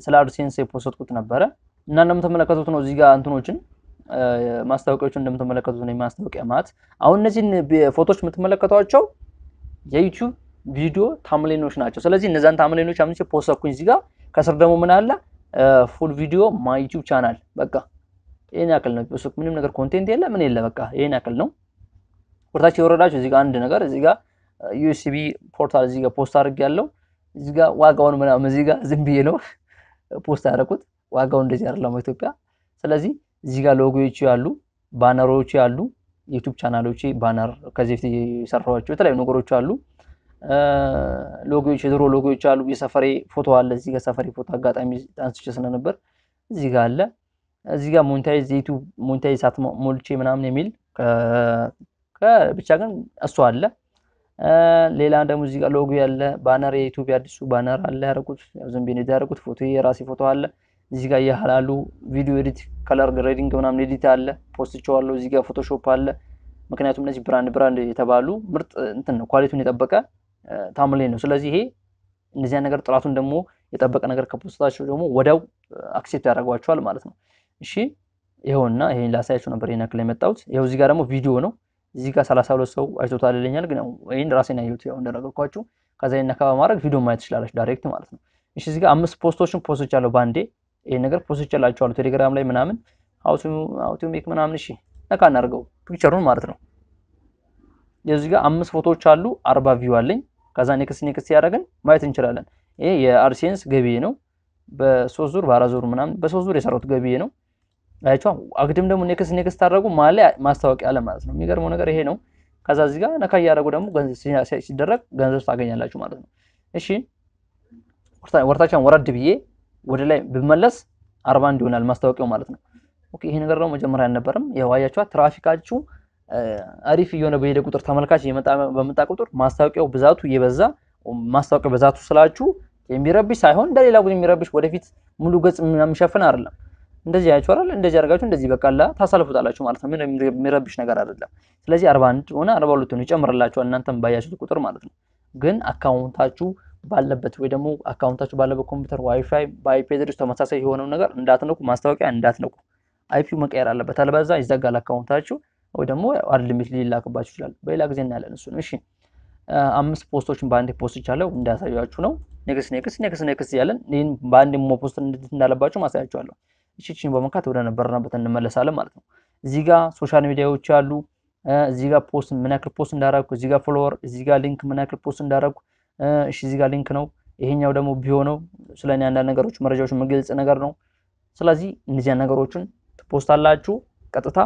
ስለ አድሴንስ የ post ኩት ነበረ እና እንደምትመለከቱት ነው እዚህ ጋር እንትኖችን ማስታወቂያዎችን እንደምትመለከቱት ነው የማስታወቂያ ማለት አሁን እነዚህን ፎቶዎች የምትመለከቷቸው የዩቲዩብ ቪዲዮ thumbnail ኦች ናቸው። ስለዚህ እነዛን thumbnail ኦች አምጥቼ post ኩኝ። እዚህ ጋር ከስር ደግሞ ምን አለ full video my YouTube channel በቃ ይሄን ያክል ነው። ምንም ነገር content የለ ምን የለ በቃ ይሄን ያክል ነው። ወደታች ወረድ ካላችሁ እዚህ ጋር አንድ ነገር እዚህ ጋር USB ፖርታል እዚህ ጋር post አድርግ ያለው እዚህ ጋር ዋጋውን ምናምን እዚህ ጋር ዝም ብዬ ነው post ያደረኩት። ዋጋው እንደዚህ አይደለም ኢትዮጵያ። ስለዚህ እዚህ ጋር ሎጎዎች ያሉ banner ኦች ያሉ ዩቲዩብ channel ኦች banner ከዚህ በፊት የሰራኋቸው የተለያዩ ነገሮች አሉ። ሎጎዎች የድሮ ሎጎዎች አሉ። የሰፈሬ ፎቶ አለ እዚህ ጋር ሰፈሬ ፎቶ አጋጣሚ አንስቼ ስለነበር እዚህ ጋር አለ። እዚህ ጋር ሞኔታይዝ የዩቲዩብ ሞኔታይዝ ሳት ሞልቼ ምናምን የሚል ብቻ ግን እሱ አለ። ሌላ ደግሞ እዚህ ጋር ሎጎ ያለ ባነር የዩቲዩብ አዲሱ ባነር አለ ያደረጉት ዝም ብዬ ያደረጉት ፎቶ የራሴ ፎቶ አለ። እዚህ ጋር ያህላሉ ቪዲዮ ኤዲት ከለር ግሬዲንግ ምናምን ኤዲት አለ ፖስትቸዋለሁ። እዚህ ጋር ፎቶሾፕ አለ። ምክንያቱም እነዚህ brand brand የተባሉ ምርጥ እንትን ነው quality ውን የጠበቀ ታምሌን ነው። ስለዚህ ይሄ እንደዚያ ነገር ጥራቱን ደግሞ የጠበቀ ነገር ከ post ኣታችሁ ደግሞ ወዲያው accept ያደርጓቸዋል ማለት ነው። እሺ ይኸውና ይሄን ላሳያችሁ ነበር ይሄን ያክል የመጣሁት። ይኸው እዚህ ጋር ደግሞ ቪዲዮ ነው። እዚህ ጋር ሰላሳ ሁለት ሰው አይቶታል ይለኛል። ግን ይህን ራሴን ያየሁት ያው እንደነገርኳችሁ ከዛ ይሄን አካባቢ ማድረግ ቪዲዮ ማየት ትችላላችሁ direct ማለት ነው። እሺ እዚህ ጋር አምስት post ኦችን post ኦች አለው በአንዴ ይሄን ነገር post ኦች አሳያችኋለሁ Telegram ላይ ምናምን how to make ምናምን እሺ ነካ እናድርገው picture ኡን ማለት ነው። እዚህ ጋር አምስት ፎቶዎች አሉ። አርባ view አለኝ። ከዛ next next እያደረግን ማየት እንችላለን። ይሄ የ AdSense ገቢ ነው። በሶስት ዙር በአራት ዙር ምናምን በሶስት ዙር የሰራሁት ገቢ ነው። አያችሁ አግድም ደግሞ next next ስታደርጉ ላይ ማስታወቂያ አለ ማለት ነው። የሚገርመው ነገር ይሄ ነው። ከዛ እዚህ ጋር ነካ እያደረጉ ደግሞ ሲደረግ ገንዘብ ታገኛላችሁ ማለት ነው። እሺ ወደታች ወረድ ብዬ ወደ ላይ ብመለስ አርባ አንድ ይሆናል ማስታወቂያው ማለት ነው። okay ይሄ ነገር ደግሞ መጀመሪያ አልነበረም። ያው አያችኋት ትራፊካችሁ አሪፍ እየሆነ በሄደ ቁጥር ተመልካች በመጣ ቁጥር ማስታወቂያው ብዛቱ እየበዛ ማስታወቂያው ብዛቱ ስላችሁ የሚረብሽ ሳይሆን እንደሌላ ጊዜ የሚረብሽ ወደፊት ሙሉ ገጽ የሚሸፍን አይደለም። እንደዚህ ያያችሁ አይደል? እንደዚህ አድርጋችሁ እንደዚህ በቃላ ታሳልፉታላችሁ ማለት ነው። ምን የሚረብሽ ነገር አይደለም። ስለዚህ 41 ሆነ 42 ነው ይጨምርላችኋል እናንተም ባያችሁት ቁጥር ማለት ነው። ግን account ኣችሁ ባለበት ወይ ደግሞ account ኣችሁ ባለበት ኮምፒውተር WiFi በ IP address ተመሳሳይ የሆነው ነገር እንዳትነኩ፣ ማስታወቂያ እንዳትነኩ። IP ው መቀየር አለበት፣ አለበዛ ይዘጋል account ኣችሁ ወይ ደግሞ limit ሊላክባችሁ ይችላል። በሌላ ጊዜ እናያለን እሱን። እሺ አምስት post ኦችን በአንዴ post ይቻለው እንዳያሳያችሁ ነው። ኔክስ ኔክስ ኔክስ ኔክስ እያለን ይህን በአንድ post እንዳለባችሁ ማሳያችኋለሁ። እቺችን በመንካት ወደ ነበርንበት እንመለሳለን ማለት ነው። እዚህ ጋር social media ዎች አሉ። እዚህ ጋር post ምን ያክል post እንዳደረግኩ፣ እዚህ ጋር follower፣ እዚህ ጋር link ምን ያክል post እንዳደረግኩ። እሺ እዚህ ጋር link ነው። ይሄኛው ደግሞ ቢሆነው ስለ እኔ አንዳንድ ነገሮች መረጃዎች መግለጽ ነገር ነው። ስለዚህ እነዚያን ነገሮችን ት post ኣላችሁ። ቀጥታ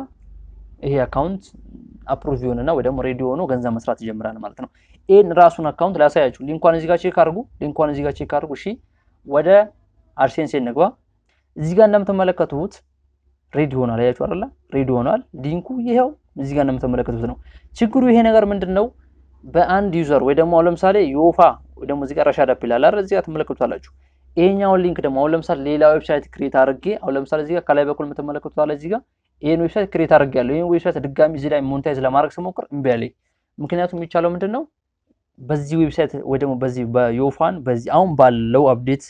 ይሄ account approve ይሆንና ወይ ደግሞ ready ሆኖ ገንዘብ መስራት ይጀምራል ማለት ነው። ይህን ራሱን account ላሳያችሁ። link ኳን እዚህ ጋር check አድርጉ። link ኳን እዚህ ጋር check አድርጉ። እሺ ወደ AdSense እንግባ። እዚህ ጋር እንደምትመለከቱት ready ሆኗል። አያችሁ አይደለ? ready ሆኗል። link ኡ ይሄው እዚህ ጋር እንደምትመለከቱት ነው። ችግሩ ይሄ ነገር ምንድን ነው? በአንድ user ወይ ደግሞ አሁን ለምሳሌ ዮፋን ወይ ደግሞ እዚህ ጋር app ይላል አይደል? እዚህ ጋር ትመለከቱታላችሁ። ይሄኛውን link ደግሞ አሁን ለምሳሌ ሌላ website create አድርጌ አሁን ለምሳሌ እዚህ ጋር ከላይ በኩል የምትመለከቱት አለ እዚህ ጋር ይሄን website create አድርጌያለሁ። ይሄን website ድጋሚ እዚህ ላይ monetize ለማድረግ ስሞክር እምቢ አለኝ። ምክንያቱም የሚቻለው ምንድን ነው በዚህ website ወይ ደግሞ በዚህ በዮፋን በዚህ አሁን ባለው update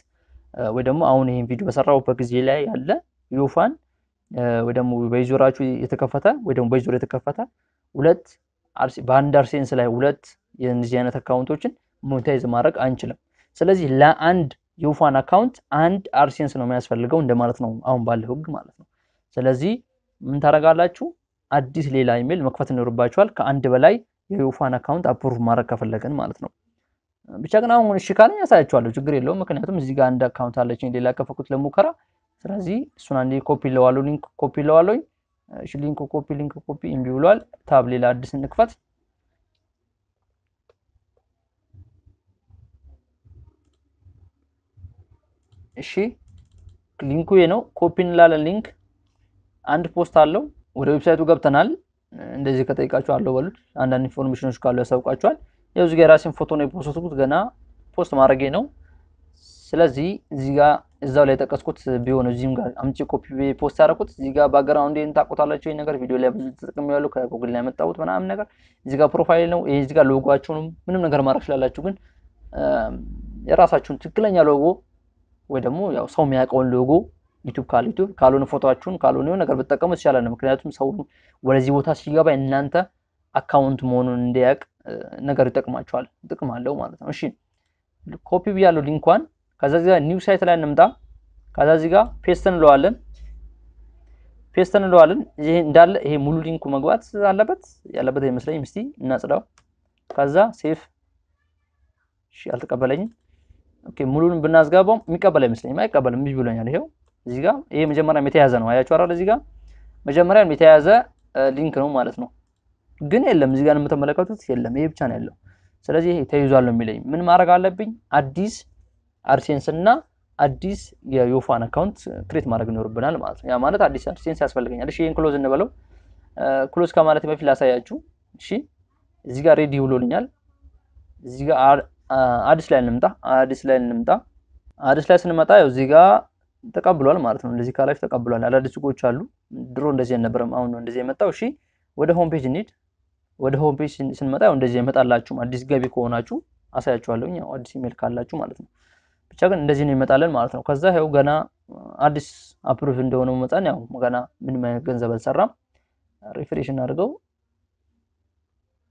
ወይ ደግሞ አሁን ይሄን ቪዲዮ በሰራሁበት ጊዜ ላይ ያለ ዮፋን ወይ ደግሞ በ user ኣችሁ የተከፈተ ወይ ደግሞ በ user የተከፈተ ሁለት በአንድ AdSense ላይ ሁለት የእነዚህ አይነት account ኦችን monetize ማድረግ አንችልም። ስለዚህ ለአንድ የዮፋን account አንድ AdSense ነው የሚያስፈልገው እንደማለት ነው አሁን ባለው ህግ ማለት ነው። ስለዚህ ምን ታደርጋላችሁ? አዲስ ሌላ ኢሜል መክፈት ይኖርባችኋል ከአንድ በላይ የዮፋን account approve ማድረግ ከፈለገን ማለት ነው። ብቻ ግን አሁን እሺ ካለኝ ያሳያችኋለሁ፣ ችግር የለውም። ምክንያቱም እዚህ ጋር አንድ account አለችኝ ሌላ የከፈትኩት ለሙከራ። ስለዚህ እሱን አንዴ ኮፒ ለዋለሁ፣ link copy ለዋለሁ። እሺ link copy link copy እምቢ ብሏል። tab ሌላ አዲስ እንክፈት። እሺ link ኡ ነው። ኮፒ እንላለን link አንድ post አለው። ወደ website ኡ ገብተናል። እንደዚህ ከጠይቃችሁ አለው በሉት። አንዳንድ ኢንፎርሜሽኖች ካሉ ያሳውቃችኋል። ያው እዚህ ጋር የራሴን ፎቶ ነው የፖስትኩት፣ ገና ፖስት ማድረጌ ነው። ስለዚህ እዚህ ጋር እዛው ላይ የጠቀስኩት ቢሆን እዚህም ጋር አምጪ ኮፒ ፖስት ያደረኩት እዚህ ጋር ባክግራውንድ ታውቁታላችሁ። ይሄ ነገር ቪዲዮ ላይ ብዙ ተጠቅሜ ያለው ከጉግል ላይ ያመጣሁት ምናምን ነገር እዚህ ጋር ፕሮፋይል ነው። ይሄ እዚህ ጋር ሎጎአችሁንም ምንም ነገር ማድረግ ስላላችሁ፣ ግን የራሳችሁን ትክክለኛ ሎጎ ወይ ደግሞ ያው ሰው የሚያውቀውን ሎጎ YouTube ካለ YouTube ካልሆነ ፎቷችሁን ካልሆነ የሆነ ነገር ብትጠቀሙ ይቻላል። ምክንያቱም ሰው ወደዚህ ቦታ ሲገባ እናንተ account መሆኑን እንዲያውቅ ነገር ይጠቅማቸዋል። ጥቅም አለው ማለት ነው። እሺ ኮፒ ብያለሁ link ኳን። ከዛ እዚህ ጋር new site ላይ እንምጣ። ከዛ እዚህ ጋር paste እንለዋለን። paste እንለዋለን። ይሄ እንዳለ ይሄ ሙሉ link ኡ መግባት አለበት ያለበት አይመስለኝም። እስቲ እናጽዳው። ከዛ save። እሺ አልተቀበለኝም። okay ሙሉን ብናስገባው የሚቀበል አይመስለኝም። አይቀበልም። እምቢ ብሎኛል። ይሄው እዚህ ጋር ይሄ መጀመሪያም የተያዘ ነው። አያችሁ አይደል? እዚህ ጋር መጀመሪያም የተያዘ link ነው ማለት ነው። ግን የለም እዚህ ጋር የምትመለከቱት የለም። ይሄ ብቻ ነው ያለው። ስለዚህ ተይዟል የሚለኝ። ምን ማድረግ አለብኝ? አዲስ AdSense እና አዲስ የዮፋን account create ማድረግ ይኖርብናል ማለት ነው። ያ ማለት አዲስ AdSense ያስፈልገኛል። እሺ ይሄን close እንበለው። close ከማለት በፊት ላሳያችሁ። እሺ እዚህ ጋር ready ብሎልኛል። እዚህ ጋር አዲስ ላይ እንምጣ። አዲስ ላይ እንምጣ። አዲስ ላይ ስንመጣ ያው እዚህ ጋር ተቀብሏል ማለት ነው። እንደዚህ ካላችሁ ተቀብሏል። አዳዲስ ህጎች አሉ። ድሮ እንደዚህ አልነበረም፣ አሁን ነው እንደዚህ የመጣው። እሺ ወደ home page እንሂድ። ወደ home page ስንመጣ ያው እንደዚህ ይመጣላችሁም። አዲስ ገቢ ከሆናችሁ አሳያችኋለሁ፣ ያው አዲስ ኢሜል ካላችሁ ማለት ነው። ብቻ ግን እንደዚህ ነው ይመጣለን ማለት ነው። ከዛ ያው ገና አዲስ approve እንደሆነው መጠን ያው ገና ምንም አይነት ገንዘብ አልሰራም። refresh እናድርገው።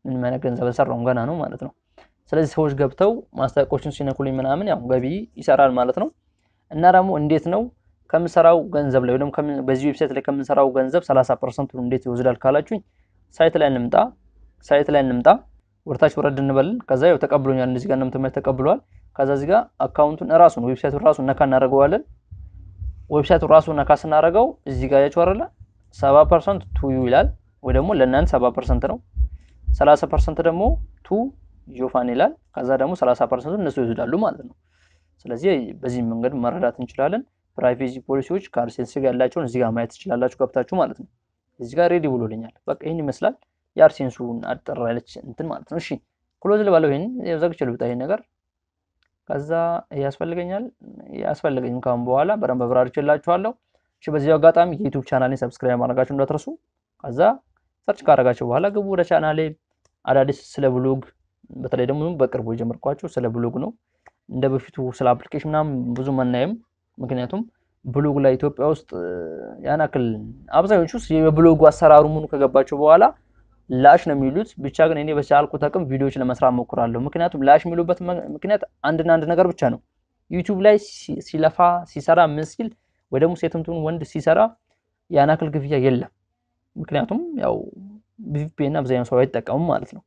ምንም አይነት ገንዘብ አልሰራውም፣ ገና ነው ማለት ነው። ስለዚህ ሰዎች ገብተው ማስታወቂያዎችን ሲነኩልኝ ምናምን ያው ገቢ ይሰራል ማለት ነው። እና ደግሞ እንዴት ነው ከምሰራው ገንዘብ ላይ ወይም በዚህ website ላይ ከምሰራው ገንዘብ 30 percent ኡ እንዴት ይወስዳል ካላችሁኝ፣ site ላይ እንምጣ። site ላይ እንምጣ፣ ወደታች ወረድ እንበልን። ከዛ ያው ተቀብሎኛል፣ እንደዚህ ጋር እንደምትመለከቱት ተቀብሏል። ከዛ እዚህ ጋር account ኡን እራሱን website ኡን ራሱን ነካ እናደርገዋለን። website ኡን ራሱን ነካ ስናደርገው እዚህ ጋር ያችሁ አይደለ 70% to you ይላል፣ ወይ ደግሞ ለእናንተ 70% ነው። 30% ደግሞ to YoFan ይላል። ከዛ ደግሞ 30% እነሱ ይወስዳሉ ማለት ነው። ስለዚህ በዚህ መንገድ መረዳት እንችላለን። privacy policy ዎች ከ AdSense ጋር ያላቸውን እዚህ ጋር ማየት ትችላላችሁ ገብታችሁ ማለት ነው። እዚህ ጋር ready ብሎልኛል። በቃ ይህን ይመስላል የ AdSense ኡን አጠር ያለች እንትን ማለት ነው። እሺ close ልበለው። ይህን ዘግቼ ልውጣ ይህን ነገር ከዛ ያስፈልገኛል ያስፈልገኝም ካሁን በኋላ በደንብ አብራርቼላችኋለሁ። እሺ በዚህ አጋጣሚ የ YouTube ቻናሌን subscribe ማድረጋችሁ እንዳትረሱ። ከዛ search ካደረጋችሁ በኋላ ግቡ ወደ ቻናሌ። አዳዲስ ስለ ብሎግ በተለይ ደግሞ በቅርቡ የጀመርኳቸው ስለ ብሎግ ነው። እንደ በፊቱ ስለ application ምናምን ብዙ መናየም፣ ምክንያቱም ብሎግ ላይ ኢትዮጵያ ውስጥ ያን ያክል አብዛኞቹ የብሎጉ አሰራሩ ምኑ ከገባቸው በኋላ ላሽ ነው የሚሉት። ብቻ ግን እኔ በቻልኩት አቅም ቪዲዮዎች ለመስራት ሞክራለሁ። ምክንያቱም ላሽ የሚሉበት ምክንያት አንድና አንድ ነገር ብቻ ነው። YouTube ላይ ሲለፋ ሲሰራ ምን ሲል ወይ ደግሞ ሴትም ትሁን ወንድ ሲሰራ ያን ያክል ክፍያ የለም። ምክንያቱም ያው VPN አብዛኛው ሰው አይጠቀሙም ማለት ነው።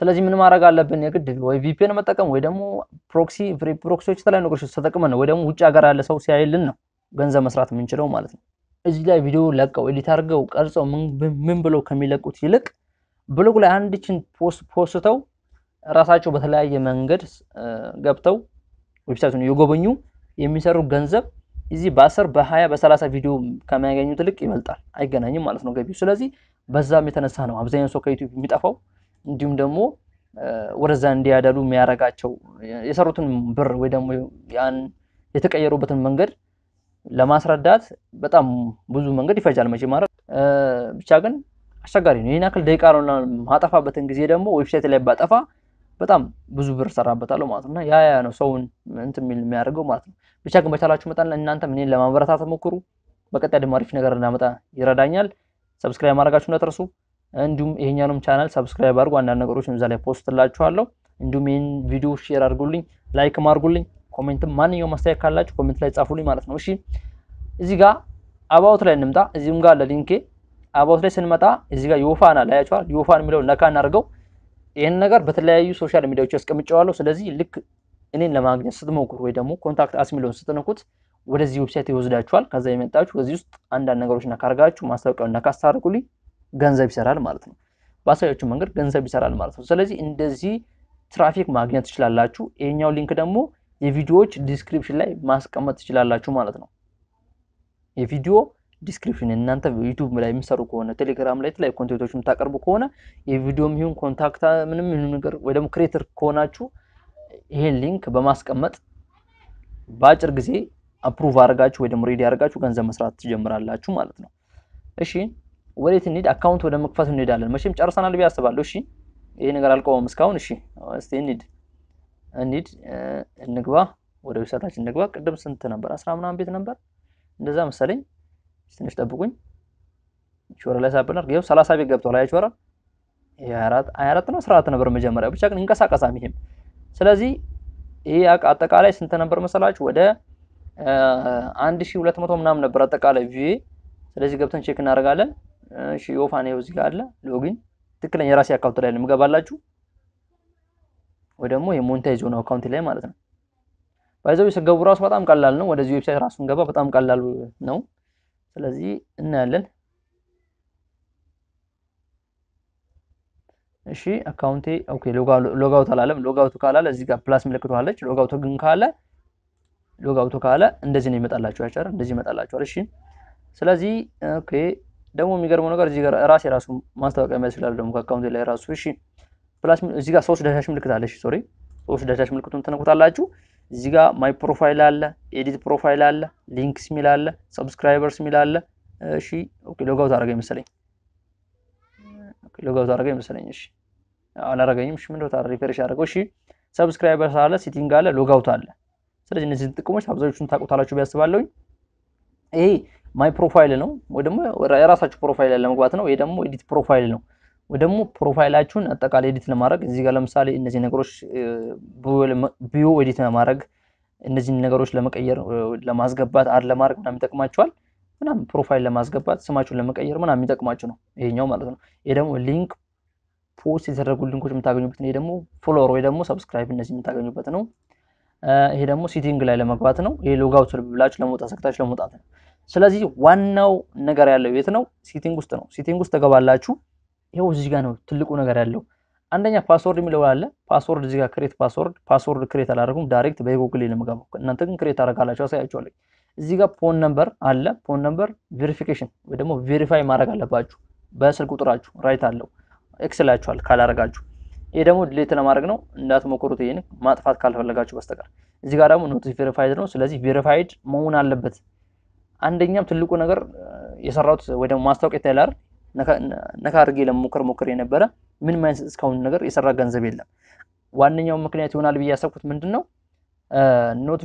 ስለዚህ ምን ማድረግ አለብን? የግድ ወይ VPN መጠቀም ወይ ደግሞ proxy proxy ዎች የተለያዩ ነገሮች ተጠቅመን ወይ ደግሞ ውጭ ሀገር ያለ ሰው ሲያይልን ነው ገንዘብ መስራት የምንችለው ማለት ነው። እዚህ ላይ ቪዲዮ ለቀው edit አድርገው ቀርጸው ምን ብለው ከሚለቁት ይልቅ ብሎግ ላይ አንድችን post ፖስተው ራሳቸው በተለያየ መንገድ ገብተው website ኡን እየጎበኙ የሚሰሩ ገንዘብ እዚህ በአስር በሀያ በሰላሳ ቪዲዮ ከሚያገኙት ይልቅ ይበልጣል። አይገናኝም ማለት ነው ገቢው። ስለዚህ በዛም የተነሳ ነው አብዛኛው ሰው ከ YouTube የሚጠፋው። እንዲሁም ደግሞ ወደዛ እንዲያደሉ የሚያደርጋቸው የሰሩትን ብር ወይ ደግሞ ያን የተቀየሩበትን መንገድ ለማስረዳት በጣም ብዙ መንገድ ይፈጃል። መቼ ማለት ብቻ ግን አስቸጋሪ ነው። ይህን ያክል ደቂቃ ነው ማጠፋበትን ጊዜ ደግሞ website ላይ ባጠፋ በጣም ብዙ ብር ሰራበታለሁ ማለት ነው። ያ ያ ነው ሰውን እንትን የሚል የሚያደርገው ማለት ነው። ብቻ ግን በቻላችሁ መጠን እናንተም እኔን ለማበረታት ሞክሩ። በቀጣይ ደግሞ አሪፍ ነገር እናመጣ ይረዳኛል። subscribe ማድረጋችሁ እንዳትረሱ። እንዲሁም ይሄኛውንም ቻናል subscribe አድርጉ። አንዳንድ ነገሮችን እዛ ላይ post ላችኋለሁ። እንዲሁም ይህን ቪዲዮ share አድርጉልኝ፣ like ም አድርጉልኝ። comment ም ማንኛውም አስተያየት ካላችሁ comment ላይ ጻፉልኝ ማለት ነው። እሺ እዚህ ጋር about ላይ እንምጣ። እዚህም ጋር ለ link ኤ about ላይ ስንመጣ እዚህ ጋር YoFan አለ ያያችኋል። YoFan የሚለው ነካ እናድርገው። ይህን ነገር በተለያዩ social media ዎች ያስቀምጨዋለሁ። ስለዚህ ልክ እኔን ለማግኘት ስትሞክሩ ወይ ደግሞ contact us የሚለውን ስትነኩት ወደዚህ website ይወስዳችኋል። ከዛ የመጣችሁ ከዚህ ውስጥ አንዳንድ ነገሮች ነካ አድርጋችሁ ማስታወቂያውን ነካ ስታደርጉልኝ ገንዘብ ይሰራል ማለት ነው። በአሳያችሁ መንገድ ገንዘብ ይሰራል ማለት ነው። ስለዚህ እንደዚህ ትራፊክ ማግኘት ትችላላችሁ። ይሄኛው link ደግሞ የቪዲዮዎች description ላይ ማስቀመጥ ትችላላችሁ ማለት ነው። የቪዲዮ description እናንተ YouTube ላይ የሚሰሩ ከሆነ ቴሌግራም ላይ የተለያዩ content ኦች የምታቀርቡ ከሆነ የቪዲዮም ይሁን contact ምንም ምንም ነገር ወይ ደግሞ creator ከሆናችሁ ይሄን link በማስቀመጥ በአጭር ጊዜ approve አድርጋችሁ ወይ ደግሞ ready አድርጋችሁ ገንዘብ መስራት ትጀምራላችሁ ማለት ነው። እሺ ወዴት እንሂድ? account ወደ መክፈት እንሄዳለን። መቼም ጨርሰናል ብዬ አስባለሁ። እሺ ይሄ ነገር አልቆመም እስካሁን። እሺ እስቲ እንሂድ እንሂድ እንግባ፣ ወደ ዌብሳይታችን እንግባ። ቅድም ስንት ነበር? አስራ ምናምን ቤት ነበር እንደዛ መሰለኝ። ትንሽ ጠብቁኝ። ሾረ ላይ ሳብናር ይኸው ሰላሳ ቤት ገብቷል። ኧረ ሀያ አራት ነው አራት ነበር መጀመሪያ፣ ብቻ ግን እንቀሳቀሳም ይሄም። ስለዚህ ይሄ አጠቃላይ ስንት ነበር መሰላችሁ? ወደ አንድ ሺህ ሁለት መቶ ምናምን ነበር አጠቃላይ ቪው። ስለዚህ ገብተን ቼክ እናደርጋለን። እሺ YoFan ይኸው እዚህ ጋር አለ login። ትክክለኛ የራሴ account ላይ ነው የምገባላችሁ ወይ ደግሞ የ monetize ሆነው account ላይ ማለት ነው። ባይዘው ስገቡ ራሱ በጣም ቀላል ነው። ወደዚህ website ራሱ እንገባ በጣም ቀላል ነው። ስለዚህ እናያለን። እሺ account ኤ okay logout አላለም። logout ኡ ካላለ እዚህ ጋር plus ምልክቱ አለች። logout ኡ ግን ካለ logout ኡ ካለ እንደዚህ ነው ይመጣላችሁ። ያቻረ እንደዚህ ይመጣላችኋል። እሺ ስለዚህ okay ደግሞ የሚገርመው ነገር እዚህ ጋር ራሴ ራሱ ማስታወቂያ የሚያስችላል ደግሞ ከ account ኤ ላይ ራሱ እሺ plus እዚህ ጋር ሶስት dash ምልክት አለች። sorry ሶስት dash ምልክቱን ትነኩታላችሁ። እዚህ ጋር my profile አለ፣ edit profile አለ፣ links ሚል አለ፣ subscribers ሚል አለ። እሺ okay logout አደረገኝ መሰለኝ። okay logout አደረገኝ መሰለኝ። እሺ አላረገኝም። እሺ ምንድነው ታዲያ refresh አደረገው። እሺ subscribers አለ፣ setting አለ፣ logout አለ። ስለዚህ እነዚህን ጥቅሞች አብዛኞቹን ታውቁታላችሁ ብዬ አስባለሁኝ። ይሄ my profile ነው ወይ ደግሞ የራሳችሁ profile ለመግባት ነው። ይሄ ደግሞ edit profile ነው ደግሞ profile አችሁን አጠቃላይ edit ለማድረግ እዚህ ጋር ለምሳሌ እነዚህ ነገሮች bio edit ለማድረግ እነዚህን ነገሮች ለመቀየር ለማስገባት add ለማድረግ ምናምን ይጠቅማችኋል። ምናምን profile ለማስገባት ስማችሁን ለመቀየር ምናምን የሚጠቅማችሁ ነው ይሄኛው ማለት ነው። ይሄ ደግሞ link post የተደረጉ link ኦች የምታገኙበት፣ ይሄ ደግሞ follower ወይ ደግሞ subscribe እነዚህ የምታገኙበት ነው። ይሄ ደግሞ setting ላይ ለመግባት ነው። ይሄ logout ብላችሁ ለመውጣት ሰክታችሁ ለመውጣት ነው። ስለዚህ ዋናው ነገር ያለው የት ነው? setting ውስጥ ነው። setting ውስጥ ትገባላችሁ። ይኸው እዚህ ጋር ነው ትልቁ ነገር ያለው። አንደኛ password የሚለው አለ። password እዚህ ጋር create password password create አላደረጉም። direct በ Google ነው የምገባው። እናንተ ግን create አደርጋላችሁ፣ አሳያችኋለሁ። እዚህ ጋር phone number አለ። phone number verification ወይ ደግሞ verify ማድረግ አለባችሁ በስልክ ቁጥራችሁ right አለው X ላችኋል ይሄ ደግሞ delete ለማድረግ ነው እንዳትሞክሩት፣ ይሄን ማጥፋት ካልፈለጋችሁ በስተቀር። እዚህ ጋር ደግሞ not verified ነው። ስለዚህ verified መሆን አለበት። አንደኛም ትልቁ ነገር የሰራሁት ወይ ደግሞ ማስታወቂያ ይታያል ነካ አድርጌ ለመሞከር ሞክር የነበረ ምንም አይነት እስካሁን ነገር የሰራ ገንዘብ የለም። ዋነኛው ምክንያት ይሆናል ብዬ ያሰብኩት ምንድን ነው not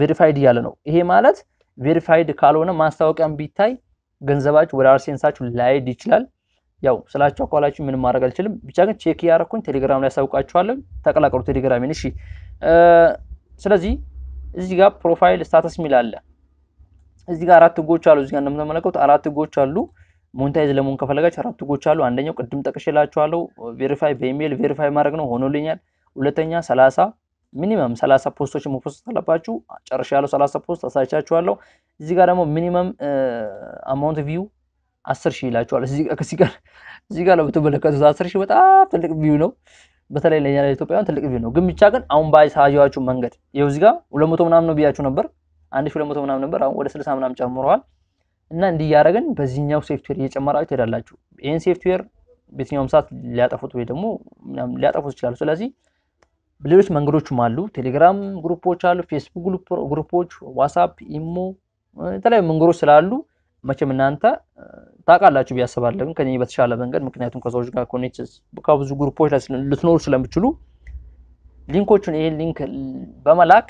verified እያለ ነው። ይሄ ማለት verified ካልሆነ ማስታወቂያም ቢታይ ገንዘባችሁ ወደ AdSenseኣችሁ ላይሄድ ይችላል። ያው ስላችሁ አኳላችሁ ምንም ማድረግ አልችልም። ብቻ ግን check እያደረኩኝ ቴሌግራም ላይ ያሳውቃችኋለሁ። ተቀላቀሉ ቴሌግራሜን። እሺ። ስለዚህ እዚህ ጋር profile status የሚል አለ። እዚህ ጋር አራት ህጎች አሉ። እዚህ ጋር እንደምትመለከቱት አራት ህጎች አሉ። monetize ለመሆን ከፈለጋችሁ አራት ህጎች አሉ። አንደኛው ቅድም ጠቅሼላችኋለሁ፣ verify በኢሜይል verify ማድረግ ነው፣ ሆኖልኛል። ሁለተኛ ሰላሳ minimum ሰላሳ ፖስቶች መፖስት አለባችሁ። ያለው ሰላሳ post አሳይቻችኋለሁ። እዚህ ጋር ደግሞ minimum amount view አስር ሺህ ይላችኋል። እዚህ ጋር ለምትመለከቱት አስር ሺህ በጣም ትልቅ view ነው። በተለይ ለኛ ለኢትዮጵያውያን ትልቅ view ነው። ግን ብቻ ግን አሁን ባሳየኋችሁ መንገድ ይኸው እዚህ ጋር ሁለት መቶ ምናምን ነው ብያችሁ ነበር። አንድ ሺህ ሁለት መቶ ምናምን ነበር። አሁን ወደ ስልሳ ምናምን ጨምረዋል። እና እንዲህ እያደረግን በዚህኛው ሶፍትዌር እየጨመራችሁ ትሄዳላችሁ። ይህን ሶፍትዌር በየትኛውም ሰዓት ሊያጠፉት ወይ ደግሞ ሊያጠፉት ይችላሉ። ስለዚህ ሌሎች መንገዶችም አሉ። ቴሌግራም ግሩፖች አሉ፣ ፌስቡክ ግሩፖች፣ ዋትሳፕ፣ ኢሞ የተለያዩ መንገዶች ስላሉ መቼም እናንተ ታውቃላችሁ ብዬ አስባለሁ፣ ግን ከዚህ በተሻለ መንገድ ምክንያቱም ከሰዎች ጋር connect ከብዙ ግሩፖች ልትኖሩ ስለምችሉ ሊንኮቹን ይሄን link በመላክ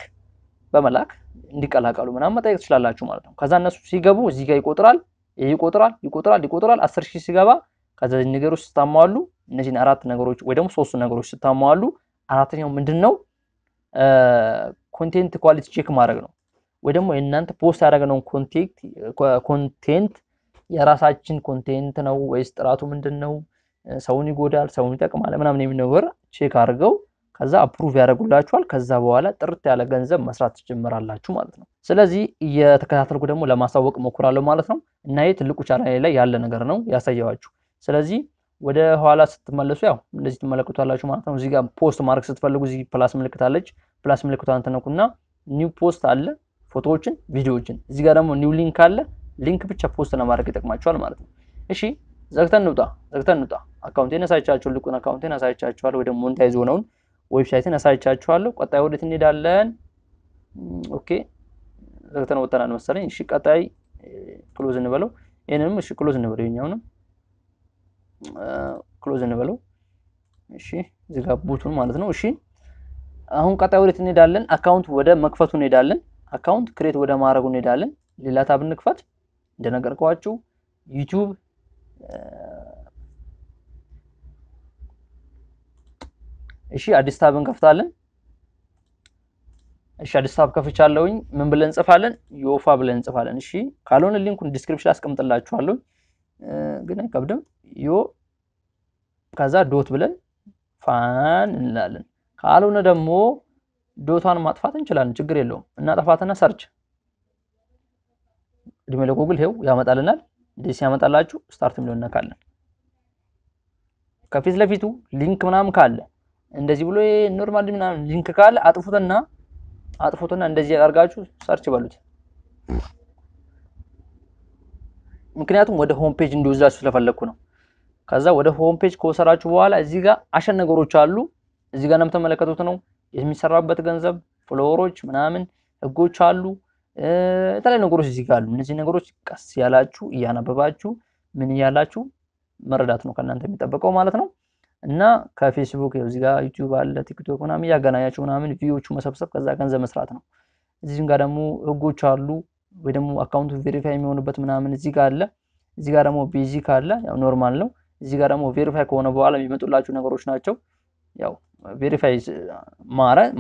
በመላክ እንዲቀላቀሉ ምናምን መጠየቅ ትችላላችሁ ማለት ነው። ከዛ እነሱ ሲገቡ እዚህ ጋር ይቆጥራል፣ ይቆጥራል፣ ይቆጥራል፣ ይቆጥራል። አስር ሺህ ሲገባ ከዛ ነገሮች ስታሟሉ እነዚህን አራት ነገሮች ወይ ደግሞ ሶስቱ ነገሮች ስታሟሉ አራተኛው ምንድን ነው? content quality check ማድረግ ነው። ወይ ደግሞ የእናንተ post ያደረግነውን content የራሳችን content ነው ወይስ ጥራቱ ምንድን ነው? ሰውን ይጎዳል፣ ሰውን ይጠቅማል ምናምን የሚል check አድርገው ከዛ approve ያደርጉላችኋል። ከዛ በኋላ ጥርት ያለ ገንዘብ መስራት ትጀምራላችሁ ማለት ነው። ስለዚህ እየተከታተልኩ ደግሞ ለማሳወቅ እሞክራለሁ ማለት ነው። እና ይህ ትልቁ ቻናሌ ላይ ያለ ነገር ነው ያሳየዋችሁ። ስለዚህ ወደ ኋላ ስትመለሱ ያው እንደዚህ ትመለከቷላችሁ ማለት ነው። እዚህ ጋር post ማድረግ ስትፈልጉ እዚህ plus ምልክት አለች። plus ምልክቷን ትነኩና new post አለ፣ ፎቶዎችን፣ ቪዲዮዎችን። እዚህ ጋር ደግሞ new link አለ። link ብቻ post ለማድረግ ይጠቅማችኋል ማለት ነው። እሺ ዘግተን እንውጣ፣ ዘግተን እንውጣ። አካውንቴን አሳይቻችኋለሁ፣ ልቁን አካውንቴን አሳይቻችኋለሁ፣ ወይ ደግሞ monetize የሆነውን ዌብሳይትን አሳይቻችኋለሁ። ቀጣይ ወዴት እንሄዳለን? okay ዘግተን ወጥተናል መሰለኝ። እሺ ቀጣይ close እንበለው። ይሄንንም እሺ close እንበለው ይኛውንም close እንበለው። እሺ እዚህ ጋር ቡቱን ማለት ነው። እሺ አሁን ቀጣይ ወዴት እንሄዳለን? account ወደ መክፈቱ እንሄዳለን። account create ወደ ማድረጉ እንሄዳለን። ሌላ tab እንክፈት። እንደነገርኳችሁ ዩቲዩብ እሺ አዲስ tab እንከፍታለን። እሺ አዲስ tab ከፍቻለሁኝ። ምን ብለን እንጽፋለን? Yo.Fan ብለን እንጽፋለን። እሺ ካልሆነ ሊንኩን description አስቀምጥላችኋለሁ፣ ግን አይከብድም። Yo ከዛ dot ብለን Fan እንላለን። ካልሆነ ደግሞ ዶቷን ማጥፋት እንችላለን፣ ችግር የለውም። እናጠፋትና search እድሜ ለጎግል ይሄው ያመጣልናል። እንደዚህ ሲያመጣላችሁ start የሚለው እነካለን። ከፊት ለፊቱ link ምናምን ካለ እንደዚህ ብሎ normal ምናምን link ካለ አጥፉትና አጥፉትና እንደዚህ አድርጋችሁ search በሉት። ምክንያቱም ወደ home page እንዲወስዳችሁ ስለፈለግኩ ነው። ከዛ ወደ home page ከወሰዳችሁ በኋላ እዚህ ጋር አሸን ነገሮች አሉ። እዚህ ጋር እንደምትመለከቱት ነው የሚሰራበት ገንዘብ፣ ፎሎወሮች ምናምን ህጎች አሉ። የተለያዩ ነገሮች እዚህ ጋር አሉ። እነዚህ ነገሮች ቀስ ያላችሁ እያነበባችሁ ምን እያላችሁ መረዳት ነው ከእናንተ የሚጠበቀው ማለት ነው። እና ከፌስቡክ እዚህ ጋር ዩቲዩብ አለ፣ ቲክቶክ ምናምን እያገናኛችሁ ምናምን ቪዲዮቹ መሰብሰብ ከዛ ገንዘብ መስራት ነው። እዚህም ጋር ደግሞ ህጎች አሉ ወይ ደግሞ አካውንቱ verify የሚሆንበት ምናምን እዚህ ጋር አለ። እዚህ ጋር ደግሞ basic አለ፣ ያው normal ነው። እዚህ ጋር ደግሞ verify ከሆነ በኋላ የሚመጡላችሁ ነገሮች ናቸው። ያው verify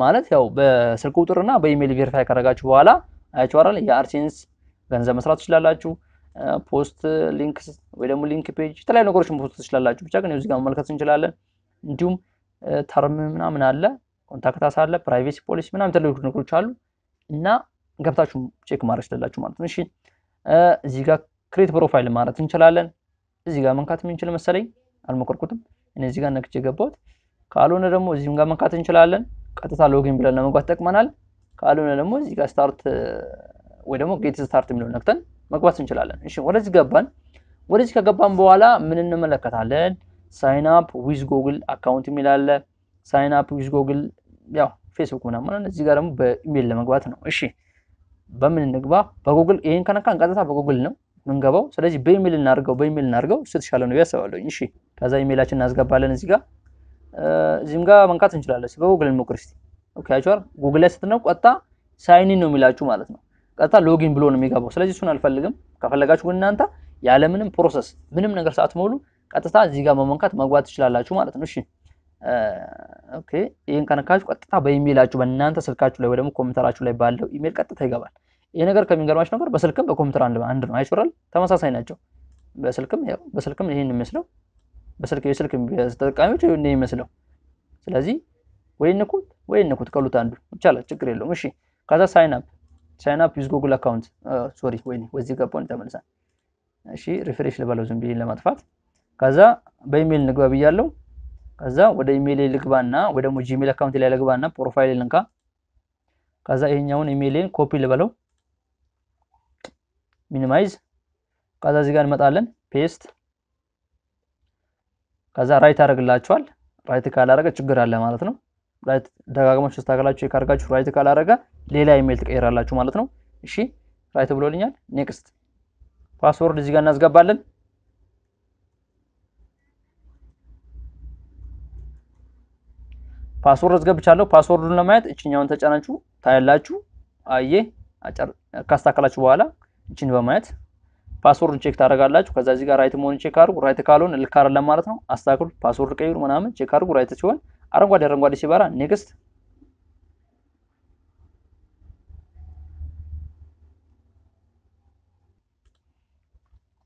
ማለት ያው በስልክ ቁጥርና በኢሜይል verify ካደረጋችሁ በኋላ አያችሁ አይደል የ AdSense ገንዘብ መስራት ትችላላችሁ። post link ወይ ደግሞ link page የተለያዩ ነገሮችን post ትችላላችሁ። ብቻ ግን እዚህ መመልከት እንችላለን። እንዲሁም term ምናምን አለ፣ contact us አለ፣ privacy policy ምናምን የተለያዩ ነገሮች አሉ እና ገብታችሁ check ማድረግ ትችላላችሁ ማለት ነው። እሺ እዚህ ጋር create profile ማለት እንችላለን። እዚህ ጋር መንካት የምንችል መሰለኝ አልሞከርኩትም። እኔ እዚህ ጋር ነክቼ የገባሁት ካልሆነ ደግሞ እዚህም ጋር መንካት እንችላለን። ቀጥታ login ብለን ለመግባት ይጠቅመናል። ካልሆነ ደግሞ እዚህ ጋር start ወይ ደግሞ get start የሚለውን ነክተን መግባት እንችላለን። እሺ ወደዚህ ገባን። ወደዚህ ከገባን በኋላ ምን እንመለከታለን? sign up with Google account የሚል አለ። sign up with Google ያው ፌስቡክ ምናምን፣ እዚህ ጋር ደግሞ በኢሜይል ለመግባት ነው። እሺ በምን እንግባ? በጉግል ይሄን ከነካን ቀጥታ በጉግል ነው ምንገባው። ስለዚህ በኢሜይል እናድርገው፣ በኢሜይል እናድርገው። እሱ የተሻለ ነው ያስባለሁ። እሺ ከዛ ኢሜይላችን እናስገባለን እዚህ ጋር እዚህም ጋር መንካት እንችላለን። በጉግል እንሞክር እስቲ። okay አይቻል ጉግል ላይ ስትነኩት ቀጥታ sign in ነው የሚላችሁ ማለት ነው። ቀጥታ login ብሎ ነው የሚገባው። ስለዚህ እሱን አልፈልግም። ከፈለጋችሁ ግን እናንተ ያለምንም process ምንም ነገር ሳትሞሉ ቀጥታ እዚህ ጋር በመንካት መግባት ትችላላችሁ ማለት ነው። እሺ okay ይሄን ከነካችሁ ቀጥታ በኢሜይላችሁ በእናንተ ስልካችሁ ላይ ወይ ደግሞ ኮምፒውተራችሁ ላይ ባለው ኢሜይል ቀጥታ ይገባል። ይሄ ነገር ከሚገርማችሁ ነገር በስልክም በኮምፒውተር አንድ ነው አይሾራል፣ ተመሳሳይ ናቸው። በስልክም ያው በስልክም ይሄን የሚመስለው በስልክ የስልክ ተጠቃሚዎች ይሄን የሚመስለው ስለዚህ ወይ ንኩት ወይ ንኩት ከሉት አንዱ ይቻላል፣ ችግር የለውም። እሺ ከዛ sign up sign up use Google account sorry፣ ወይ ወዚህ ገባውን ተመልሳል። እሺ refresh ልበለው ዝም ብዬ ለማጥፋት። ከዛ በኢሜይል ንግባ ብያለሁ። ከዛ ወደ ኢሜይል ልግባና ወይ ደግሞ Gmail account ላይ ልግባና profile ልንካ። ከዛ ይሄኛውን ኢሜይልን ኮፒ ልበለው minimize። ከዛ እዚህ ጋር እንመጣለን ፔስት። ከዛ right ያደርግላችኋል። right ካላረገ ችግር አለ ማለት ነው። ደጋግማችሁ ስታከላችሁ የካርጋችሁ right ካላረገ ሌላ ኢሜይል ትቀይራላችሁ ማለት ነው። እሺ right ብሎልኛል። next password እዚህ ጋር እናስገባለን። password አስገብቻለሁ። password ኡን ለማየት ይችኛውን ተጫናችሁ ታያላችሁ። አየ ካስተካከላችሁ በኋላ እችን በማየት password ኡን check ታደርጋላችሁ። ከዛ እዚህ ጋር right መሆኑን check አድርጉ። right ካልሆነ ልክ አይደለም ማለት ነው። አስተካክሉ። password ቀይሩ ምናምን check አድርጉ። right ሲሆን አረንጓዴ አረንጓዴ ሲበራ next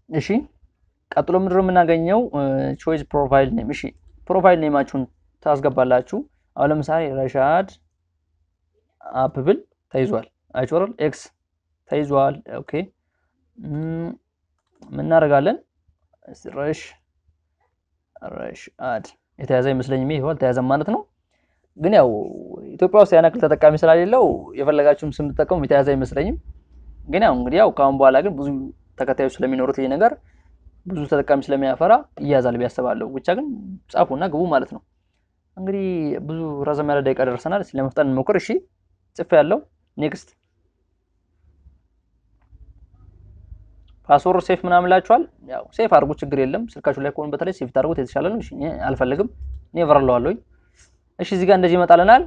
እሺ ቀጥሎ ነው የምናገኘው? choice profile name። እሺ profile name ኣችሁን ታስገባላችሁ። አሁን ለምሳሌ ረሻድ አፕብል ተይዟል። አይቾራል X ተይዟል። okay ምናደርጋለን? ረሽ ረሽ አድ የተያዘ አይመስለኝም። ይሄ አልተያዘም ማለት ነው። ግን ያው ኢትዮጵያ ውስጥ ያን ያክል ተጠቃሚ ስላሌለው የፈለጋችሁም ስም ብትጠቀሙ የተያዘ አይመስለኝም። ግን ያው እንግዲህ ያው ከአሁን በኋላ ግን ብዙ ተከታዮች ስለሚኖሩት ይሄ ነገር ብዙ ተጠቃሚ ስለሚያፈራ ይያዛል ቢያስባለሁ። ብቻ ግን ጻፉና ግቡ ማለት ነው። እንግዲህ ብዙ ረዘም ያለ ደቂቃ ደርሰናል። ለመፍጠን እንሞክር። እሺ ጽፌ ያለው next password save ምናምን ይላችኋል። ያው save አድርጉ፣ ችግር የለም። ስልካችሁ ላይ ከሆነ በተለይ save ብታደርጉት የተሻለ ነው። እሺ አልፈልግም፣ never እለዋለሁኝ። እሺ እዚህ ጋር እንደዚህ ይመጣልናል።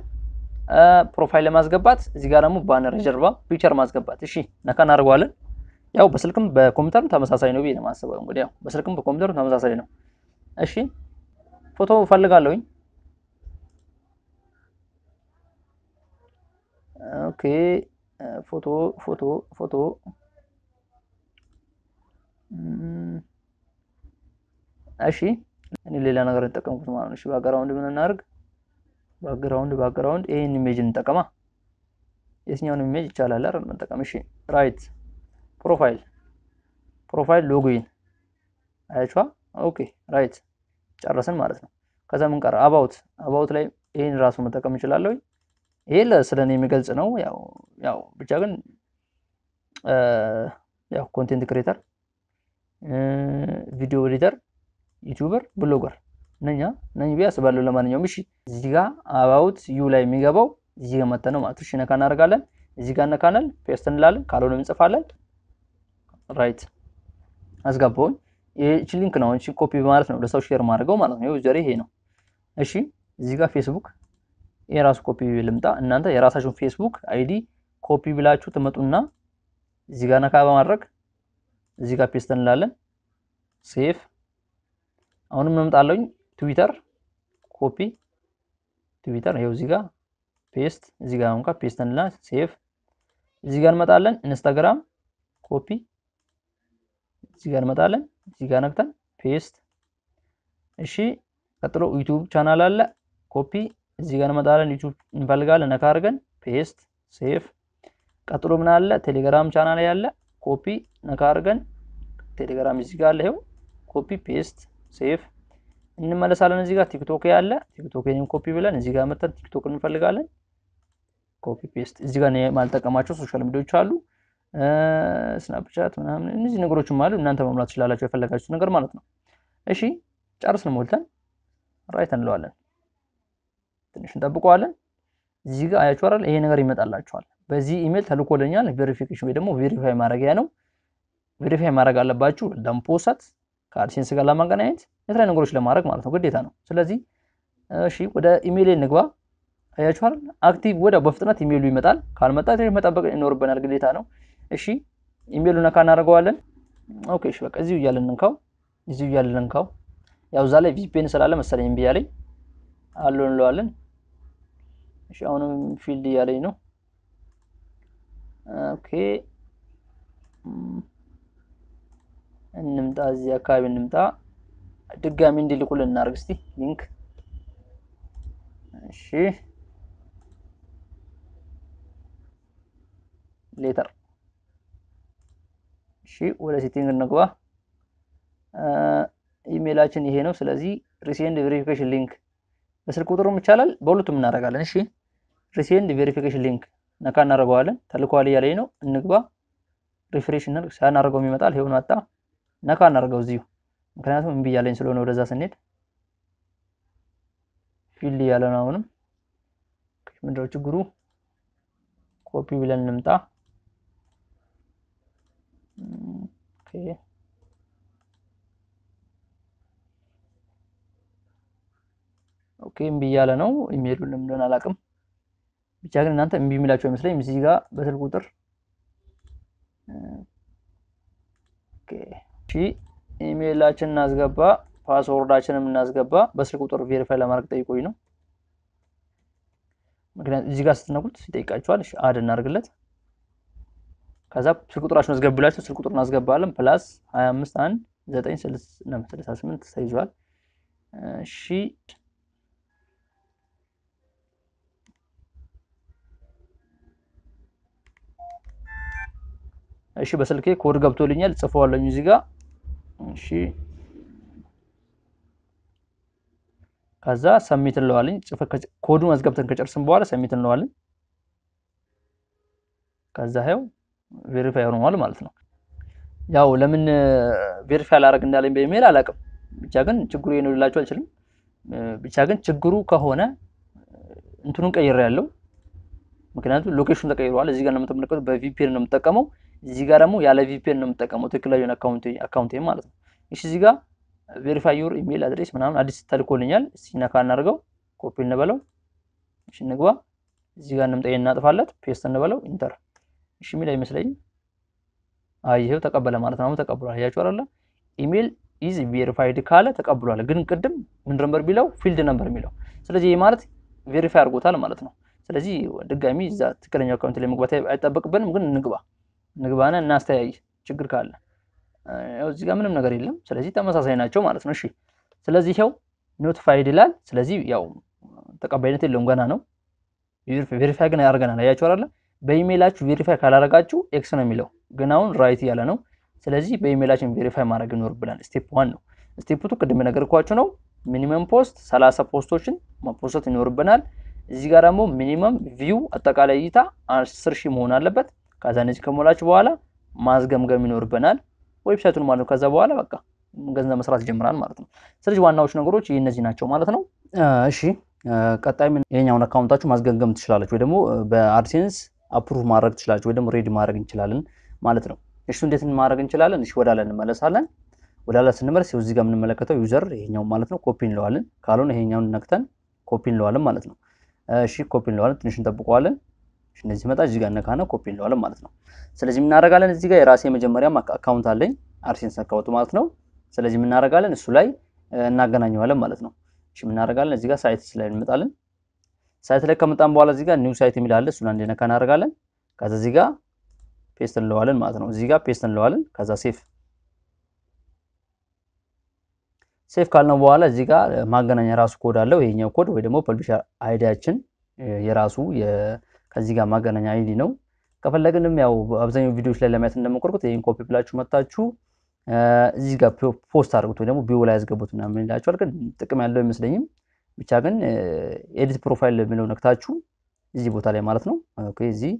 profile ለማስገባት እዚህ ጋር ደግሞ banner ጀርባ picture ማስገባት። እሺ ነካ እናደርገዋለን። ያው በስልክም በኮምፒውተርም ተመሳሳይ ነው ብዬ ነው የማስበው። እንግዲህ ያው በስልክም በኮምፒውተርም ተመሳሳይ ነው። እሺ ፎቶ እፈልጋለሁኝ። okay ፎቶ ፎቶ ፎቶ እሺ እኔ ሌላ ነገር እንጠቀምኩት ማለት ነው። እሺ background ምን እናድርግ? background background ይሄን image እንጠቀማ። የትኛውን image ይቻላል አይደል መጠቀም? እሺ right profile profile logo ዬን አያችኋ። okay right ጨረስን ማለት ነው። ከዛ ምን ቀረ? about about ላይ ይሄን ራሱ መጠቀም እችላለሁ። ይሄ ስለኔ የሚገልጽ ነው። ያው ያው ብቻ ግን ያው content creator፣ video editor፣ YouTuber፣ blogger እነኛ እነኝ ብዬ አስባለሁ። ለማንኛውም እሺ እዚህ ጋር about you ላይ የሚገባው እዚህ ጋር መተን ነው ማለት እሺ። ነካ እናደርጋለን። እዚህ ጋር ነካናል፣ paste እንላለን። ካልሆነ እንጽፋለን። right አስገባውኝ። ይህች link ነው እሺ፣ ኮፒ በማለት ነው ለሰው share የማደርገው ማለት ነው። user ይሄ ነው። እሺ እዚህ ጋር ፌስቡክ የራሱ ኮፒ ልምጣ። እናንተ የራሳችሁን ፌስቡክ ID copy ብላችሁ ትመጡና እዚህ ጋር ነካ በማድረግ እዚህ ጋር paste እንላለን። save አሁንም እንመጣለኝ። ትዊተር። ኮፒ። ትዊተር። ይኸው እዚህ ጋር paste። እዚህ ጋር እንኳን paste እንላ save እዚህ ጋር እንመጣለን። ኢንስታግራም። ኮፒ። እዚህ ጋር እንመጣለን። እዚህ ጋር ነክተን paste። እሺ። ቀጥሎ YouTube channel አለ። ኮፒ። እዚህ ጋር እንመጣለን። ዩቲዩብ እንፈልጋለን። ነካ አድርገን paste። save። ቀጥሎ ምን አለ? Telegram channel ያለ ኮፒ ነካ አድርገን ቴሌግራም እዚህ ጋር አለ ይኸው copy paste save። እንመለሳለን። እዚህ ጋር ቲክቶክ ያለ ቲክቶክን ኮፒ ብለን እዚህ ጋር መተን ቲክቶክ እንፈልጋለን። copy paste። እዚህ ጋር የማልጠቀማቸው social media ዎች አሉ፣ ስናፕቻት ምናምን እነዚህ ነገሮችም አሉ። እናንተ መሙላት ትችላላችሁ የፈለጋችሁት ነገር ማለት ነው። እሺ ጨርስን ሞልተን right እንለዋለን። ትንሽ እንጠብቀዋለን። እዚህ ጋር አያችሁ አይደል? ይሄ ነገር ይመጣላችኋል። በዚህ ኢሜል ተልኮልኛል verification ወይ ደግሞ verify ማድረጊያ ነው። verify ማድረግ አለባችሁ ለመ post ከ AdSense ጋር ለማገናኘት የተለያዩ ነገሮች ለማድረግ ማለት ነው፣ ግዴታ ነው። ስለዚህ እሺ ወደ ኢሜይል እንግባ። አያችሁ አይደል? active ወደ በፍጥነት ኢሜይሉ ይመጣል። ካልመጣ መጠበቅ ይኖርብናል፣ ግዴታ ነው። እሺ ኢሜይሉ ነካ እናደርገዋለን። okay እሺ በቃ እዚሁ እያለን እንካው፣ እዚሁ እያለን እንካው። ያው እዛ ላይ VPN ስላለ መሰለኝ እምቢ ያለኝ አለው እንለዋለን። እሺ አሁንም failed እያለኝ ነው። okay እንምጣ፣ እዚህ አካባቢ እንምጣ። ድጋሚ እንዲልኩልን እናድርግ እስቲ link። እሺ later። እሺ ወደ setting እንግባ። ኢሜይላችን ይሄ ነው። ስለዚህ resend verification link በስልክ ቁጥሩም ይቻላል፣ በሁለቱም እናደርጋለን። እሺ resend verification link ነካ እናደርገዋለን። ተልኳል እያለኝ ነው። እንግባ። refresh እናድርግ። ሳናደርገው ይመጣል። ይሄው መጣ። ነካ እናደርገው እዚሁ፣ ምክንያቱም እምቢ እያለኝ ስለሆነ ወደዛ ስንሄድ failed እያለ ነው። አሁንም ምንድነው ችግሩ? ኮፒ ብለን እንምጣ። okay okay እምቢ እያለ ነው። ኢሜይሉን ለምን እንደሆነ አላውቅም። ብቻ ግን እናንተ እምቢ የሚላቸው አይመስለኝም። እዚህ ጋር በስልክ ቁጥር እሺ፣ ኢሜይላችን እናስገባ፣ password አችንም እናስገባ። በስልክ ቁጥር verify ለማድረግ ጠይቆኝ ነው። ምክንያቱም እዚህ ጋር ስትነኩት ይጠይቃችኋል። እሺ add እናድርግለት። ከዛ ስልክ ቁጥራችሁን ታስገቡላችሁ። ስልክ ቁጥሩን እናስገባለን። plus 25 1 9 68 ተይዟል። እሺ እሺ በስልኬ ኮድ ገብቶልኛል፣ ጽፈዋለሁ እዚህ ጋር። እሺ ከዛ ሰሚት እንለዋለን። ጽፈ ኮዱን አስገብተን ከጨርስን በኋላ ሰሚት እንለዋለን። ከዛ ይኸው verify ሆኗል ማለት ነው። ያው ለምን verify አላደርግ እንዳለኝ በኢሜል አላውቅም። ብቻ ግን ችግሩ ይሄ ነው ልላችሁ አልችልም። ብቻ ግን ችግሩ ከሆነ እንትኑን ቀይሬ ያለው ምክንያቱም location ኑ ተቀይሯል። እዚህ ጋር ነው የምትመለከቱት፣ በ VPN ነው የምጠቀመው። እዚህ ጋር ደግሞ ያለ VPN ነው የምጠቀመው ትክክለኛውን account ኤ ማለት ነው። እሺ እዚህ ጋር verify your email address ምናምን አዲስ ተልኮልኛል። እስቲ ነካ እናድርገው፣ ኮፒ እንበለው። እሺ እንግባ። እዚህ ጋር እንምጣ፣ እናጥፋለት፣ paste እንበለው፣ enter። እሺ የሚል አይመስለኝም። አይ ይሄው ተቀበለ ማለት ነው። ተቀብሏል። አያችሁ አይደለ? email is verified ካለ ተቀብሏል። ግን ቅድም ምን ነበር ቢለው failed ነበር የሚለው። ስለዚህ ይሄ ማለት verify አድርጎታል ማለት ነው። ስለዚህ ድጋሚ እዛ ትክክለኛው account ላይ መግባት አይጠበቅብንም። ግን እንግባ እንግባና እናስተያይ ችግር ካለ እዚህ ጋር ምንም ነገር የለም። ስለዚህ ተመሳሳይ ናቸው ማለት ነው። እሺ ስለዚህ ይኸው not verified ይላል። ስለዚህ ያው ተቀባይነት የለውም ገና ነው። verify ግን ያደርገናል። አያችሁ አይደለ? በኢሜይላችሁ verify ካላደረጋችሁ X ነው የሚለው ግን አሁን right ያለ ነው። ስለዚህ በኢሜይላችን verify ማድረግ ይኖርብናል። step one ነው። step two ቅድም የነገርኳችሁ ነው። minimum post ሰላሳ post ኦችን ማ post ይኖርብናል። እዚህ ጋር ደግሞ minimum view አጠቃላይ እይታ አስር ሺህ መሆን አለበት። ከዛ እነዚህ ከሞላችሁ በኋላ ማስገምገም ይኖርብናል ዌብሳይቱን ማለት ነው። ከዛ በኋላ በቃ ገንዘብ መስራት ይጀምራል ማለት ነው። ስለዚህ ዋናዎቹ ነገሮች ይህ እነዚህ ናቸው ማለት ነው። እሺ ቀጣይ ይሄኛውን account አችሁ ማስገምገም ትችላለች ወይ ደግሞ በ AdSense approve ማድረግ ትችላለች ወይ ደግሞ ready ማድረግ እንችላለን ማለት ነው። እሱ እንዴት ማድረግ እንችላለን? እሺ ወዳለ እንመለሳለን። ወዳለ ስንመለስ እዚህ ጋር የምንመለከተው user ይሄኛው ማለት ነው። ኮፒ እንለዋለን። ካልሆነ ይሄኛውን ነክተን ኮፒ እንለዋለን ማለት ነው። እሺ ኮፒ እንለዋለን። ትንሽ እንጠብቀዋለን። እሺ እንደዚህ መጣ። እዚህ ጋር ነካነ ኮፒ እንለዋለን ማለት ነው። ስለዚህ የምናደርጋለን እዚህ ጋር የራሴ መጀመሪያ account አለኝ AdSense account ማለት ነው። ስለዚህ የምናደርጋለን እሱ ላይ እናገናኘዋለን ማለት ነው። እሺ የምናደርጋለን እዚህ ጋር site ላይ እንመጣለን። site ላይ ከመጣን በኋላ እዚህ ጋር new site የሚል አለ። እሱን አንድ ነካ እናደርጋለን። ከዛ እዚህ ጋር paste እንለዋለን ማለት ነው። እዚህ ጋር paste እንለዋለን። ከዛ save save ካልነው በኋላ እዚህ ጋር ማገናኛ የራሱ ኮድ አለው። ይሄኛው ኮድ ወይ ደግሞ publisher ID ያችን የራሱ ከዚህ ጋር ማገናኛ ID ነው። ከፈለግንም ያው አብዛኛው ቪዲዮዎች ላይ ለማየት እንደሞከርኩት ይህን ኮፒ ብላችሁ መጥታችሁ እዚህ ጋር post አድርጉት ወይ ደግሞ bio ላይ ያስገቡት ምናምን ይላቸዋል። ግን ጥቅም ያለው አይመስለኝም። ብቻ ግን edit profile የሚለው ነክታችሁ እዚህ ቦታ ላይ ማለት ነው። እዚህ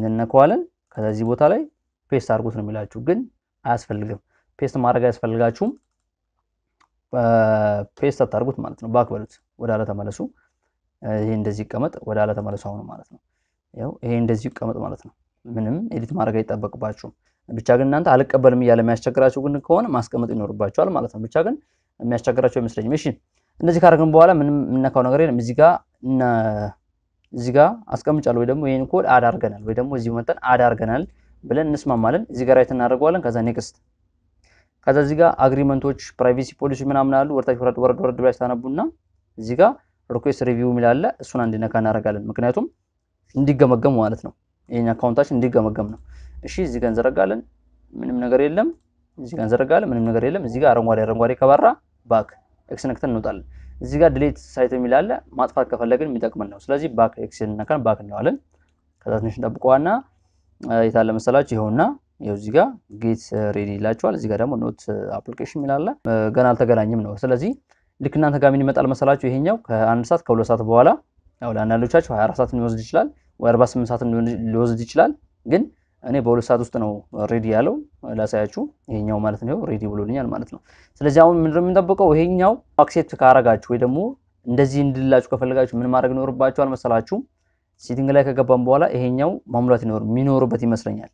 እንነካዋለን። ከዛ ቦታ ላይ paste አድርጉት ነው የሚላችሁ። ግን አያስፈልግም። paste ማድረግ አያስፈልጋችሁም። paste አታርጉት ማለት ነው። back በሉት፣ ወደ ኋላ ተመለሱ። ይሄ እንደዚህ ይቀመጥ፣ ወደ ኋላ ተመለሱ አሁን ማለት ነው። ያው ይሄ እንደዚህ ይቀመጥ ማለት ነው። ምንም edit ማድረግ አይጠበቅባችሁም። ብቻ ግን እናንተ አልቀበልም እያለ የሚያስቸግራችሁ ግን ከሆነ ማስቀመጥ ይኖርባችኋል ማለት ነው። ብቻ ግን የሚያስቸግራቸው አይመስለኝም። እሺ እንደዚህ ካደረግን በኋላ ምንም የምነካው ነገር የለም። እዚህ ጋር እዚህ ጋር አስቀምጫለሁ ወይ ደግሞ ይሄን ኮድ add አድርገናል ወይ ደግሞ እዚህ መጠን add አድርገናል ብለን እንስማማለን። እዚህ ጋር right እናደርገዋለን። ከዛ next ከዛ እዚህ ጋር agreement ኦች፣ privacy policy ምናምን አሉ። ወደታች ወረድ ወረድ ብላችሁ ታነቡና እዚህ ጋር request review የሚል አለ። እሱን አንድ ነካ እናደርጋለን። ምክንያቱም እንዲገመገም ማለት ነው። ይሄን account አችን እንዲገመገም ነው። እሺ እዚህ ጋር እንዘረጋለን። ምንም ነገር የለም። እዚህ ጋር እንዘረጋለን። ምንም ነገር የለም። እዚህ ጋር አረንጓዴ አረንጓዴ ከበራ back X ነክተን እንወጣለን። እዚህ ጋር delete site የሚል አለ። ማጥፋት ከፈለግን የሚጠቅመን ነው። ስለዚህ back X ነካን back እንለዋለን። ከዛ ትንሽ እንጠብቀዋና የታለ መሰላችሁ ይኸውና ይኸው እዚህ ጋር getting ready ይላችኋል። እዚህ ጋር ደግሞ not application የሚል አለ። ገና አልተገናኘም ነው። ስለዚህ ልክ እናንተ ጋር ምን ይመጣል መሰላችሁ? ይሄኛው ከአንድ ሰዓት ከሁለት ሰዓት በኋላ ያው ለአንዳንዶቻችሁ 24 ሰዓት ሊወስድ ይችላል 48 ሰዓት ሊወስድ ይችላል። ግን እኔ በሁለት ሰዓት ውስጥ ነው ready ያለው ላሳያችሁ። ይሄኛው ማለት ነው ready ብሎልኛል ማለት ነው። ስለዚህ አሁን ምንድን ነው የምንጠብቀው? ይሄኛው accept ካረጋችሁ ወይ ደግሞ እንደዚህ እንዲላችሁ ከፈለጋችሁ ምን ማድረግ ይኖርባችኋል መሰላችሁ? setting ላይ ከገባን በኋላ ይሄኛው ማሙላት የሚኖርበት ይመስለኛል።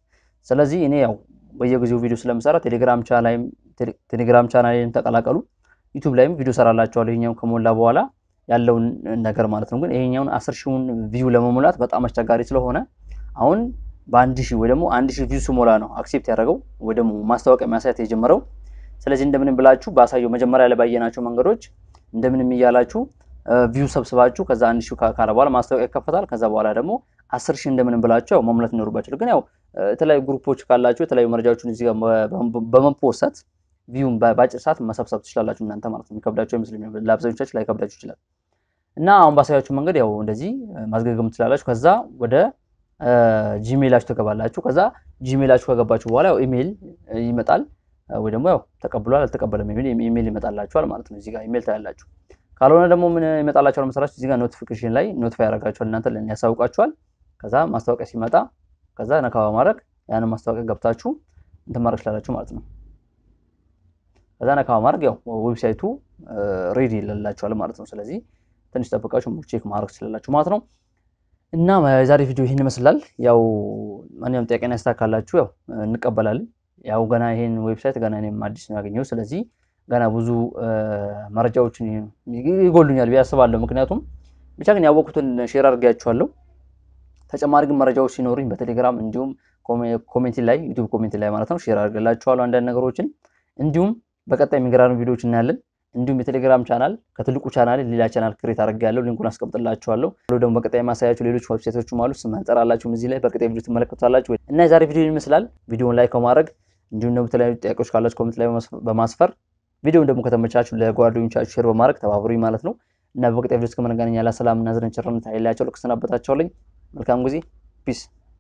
ስለዚህ እኔ ያው በየጊዜው ቪዲዮ ስለምሰራ ቴሌግራም ቻናላይም ቴሌግራም ቻናላይም ተቀላቀሉ። ዩቲዩብ ላይም ቪዲዮ እሰራላችኋለሁ ይሄኛው ከሞላ በኋላ ያለውን ነገር ማለት ነው። ግን ይሄኛውን አስር ሺውን view ለመሙላት በጣም አስቸጋሪ ስለሆነ አሁን በአንድ ሺህ ወይ ደግሞ አንድ ሺህ view ስሞላ ነው accept ያደረገው ወይ ደግሞ ማስታወቂያ ማሳየት የጀመረው። ስለዚህ እንደምንም ብላችሁ ባሳየው መጀመሪያ ላይ ባየናቸው መንገዶች እንደምንም እያላችሁ view ሰብስባችሁ ከዛ አንድ ሺህ ካለ በኋላ ማስታወቂያ ይከፈታል። ከዛ በኋላ ደግሞ አስር ሺህ እንደምንም ብላችሁ ያው መሙላት ይኖርባችሁ። ግን ያው የተለያዩ group ኦች ካላችሁ የተለያዩ መረጃዎችን እዚህ ጋር በመ post view ን በአጭር ሰዓት መሰብሰብ ትችላላችሁ እናንተ ማለት ነው። የሚከብዳችሁ አይመስለኝም። ለአብዛኞቻችሁ ላይ ሊከብዳችሁ ይችላል። እና አሁን ባሳያችሁ መንገድ ያው እንደዚህ ማስገምገም ትችላላችሁ። ከዛ ወደ Gmail አችሁ ትገባላችሁ። ከዛ Gmail አችሁ ከገባችሁ በኋላ ያው ኢሜይል ይመጣል ወይ ደግሞ ያው ተቀብሏል አልተቀበለም የሚል ኢሜይል ይመጣላችኋል ማለት ነው። እዚህ ጋር ኢሜይል ታያላችሁ። ካልሆነ ደግሞ ምን ይመጣላችኋል መሰላችሁ? እዚህ ጋር notification ላይ notify ያደርጋችኋል እናንተ ያሳውቃችኋል። ከዛ ማስታወቂያ ሲመጣ ከዛ ነካ በማድረግ ያንን ማስታወቂያ ገብታችሁ እንትን ማድረግ ትችላላችሁ ማለት ነው። ከዛ ነካ በማድረግ ያው ዌብሳይቱ ready ይላላችኋል ማለት ነው። ስለዚህ ትንሽ ጠብቃችሁ check ማድረግ ትችላላችሁ ማለት ነው። እና የዛሬ ቪዲዮ ይህን ይመስላል። ያው ማንኛውም ጥያቄና አስተያየት ካላችሁ ያው እንቀበላለን። ያው ገና ይሄን website ገና እኔም አዲስ ነው ያገኘው። ስለዚህ ገና ብዙ መረጃዎችን ይጎሉኛል ብዬ አስባለሁ። ምክንያቱም ብቻ ግን ያወቁትን share አድርጌያችኋለሁ። ተጨማሪ ግን መረጃዎች ሲኖሩኝ በቴሌግራም እንዲሁም comment ላይ ዩቲዩብ comment ላይ ማለት ነው share አድርግላችኋለሁ አንዳንድ ነገሮችን እንዲሁም በቀጣይ የሚገራኑ ቪዲዮዎች እናያለን። እንዲሁም የቴሌግራም ቻናል ከትልቁ ቻናል ሌላ channel create አድርጌያለሁ። link ኡን አስቀምጥላችኋለሁ። ደግሞ በቀጣይ ማሳያችሁ ሌሎች website ኦችም አሉ። ስም አልጠራላችሁም እዚህ ላይ በቀጣይ ቪዲዮ ትመለከቱታላችሁ። እና የዛሬ ቪዲዮ ይመስላል። ቪዲዮውን like በማድረግ እንዲሁም ደግሞ የተለያዩ ጥያቄዎች ካላችሁ comment ላይ በማስፈር ቪዲዮውን ደግሞ ከተመቻችሁ ለጓደኞቻችሁ share በማድረግ ተባብሩኝ ማለት ነው። እና በቀጣይ ቪዲዮ እስከምንገናኝ የአላህ ሰላም እዝነትና ቸርነት አይለያችሁ። ልክ ሰናበታችኋለሁ። መልካም ጊዜ peace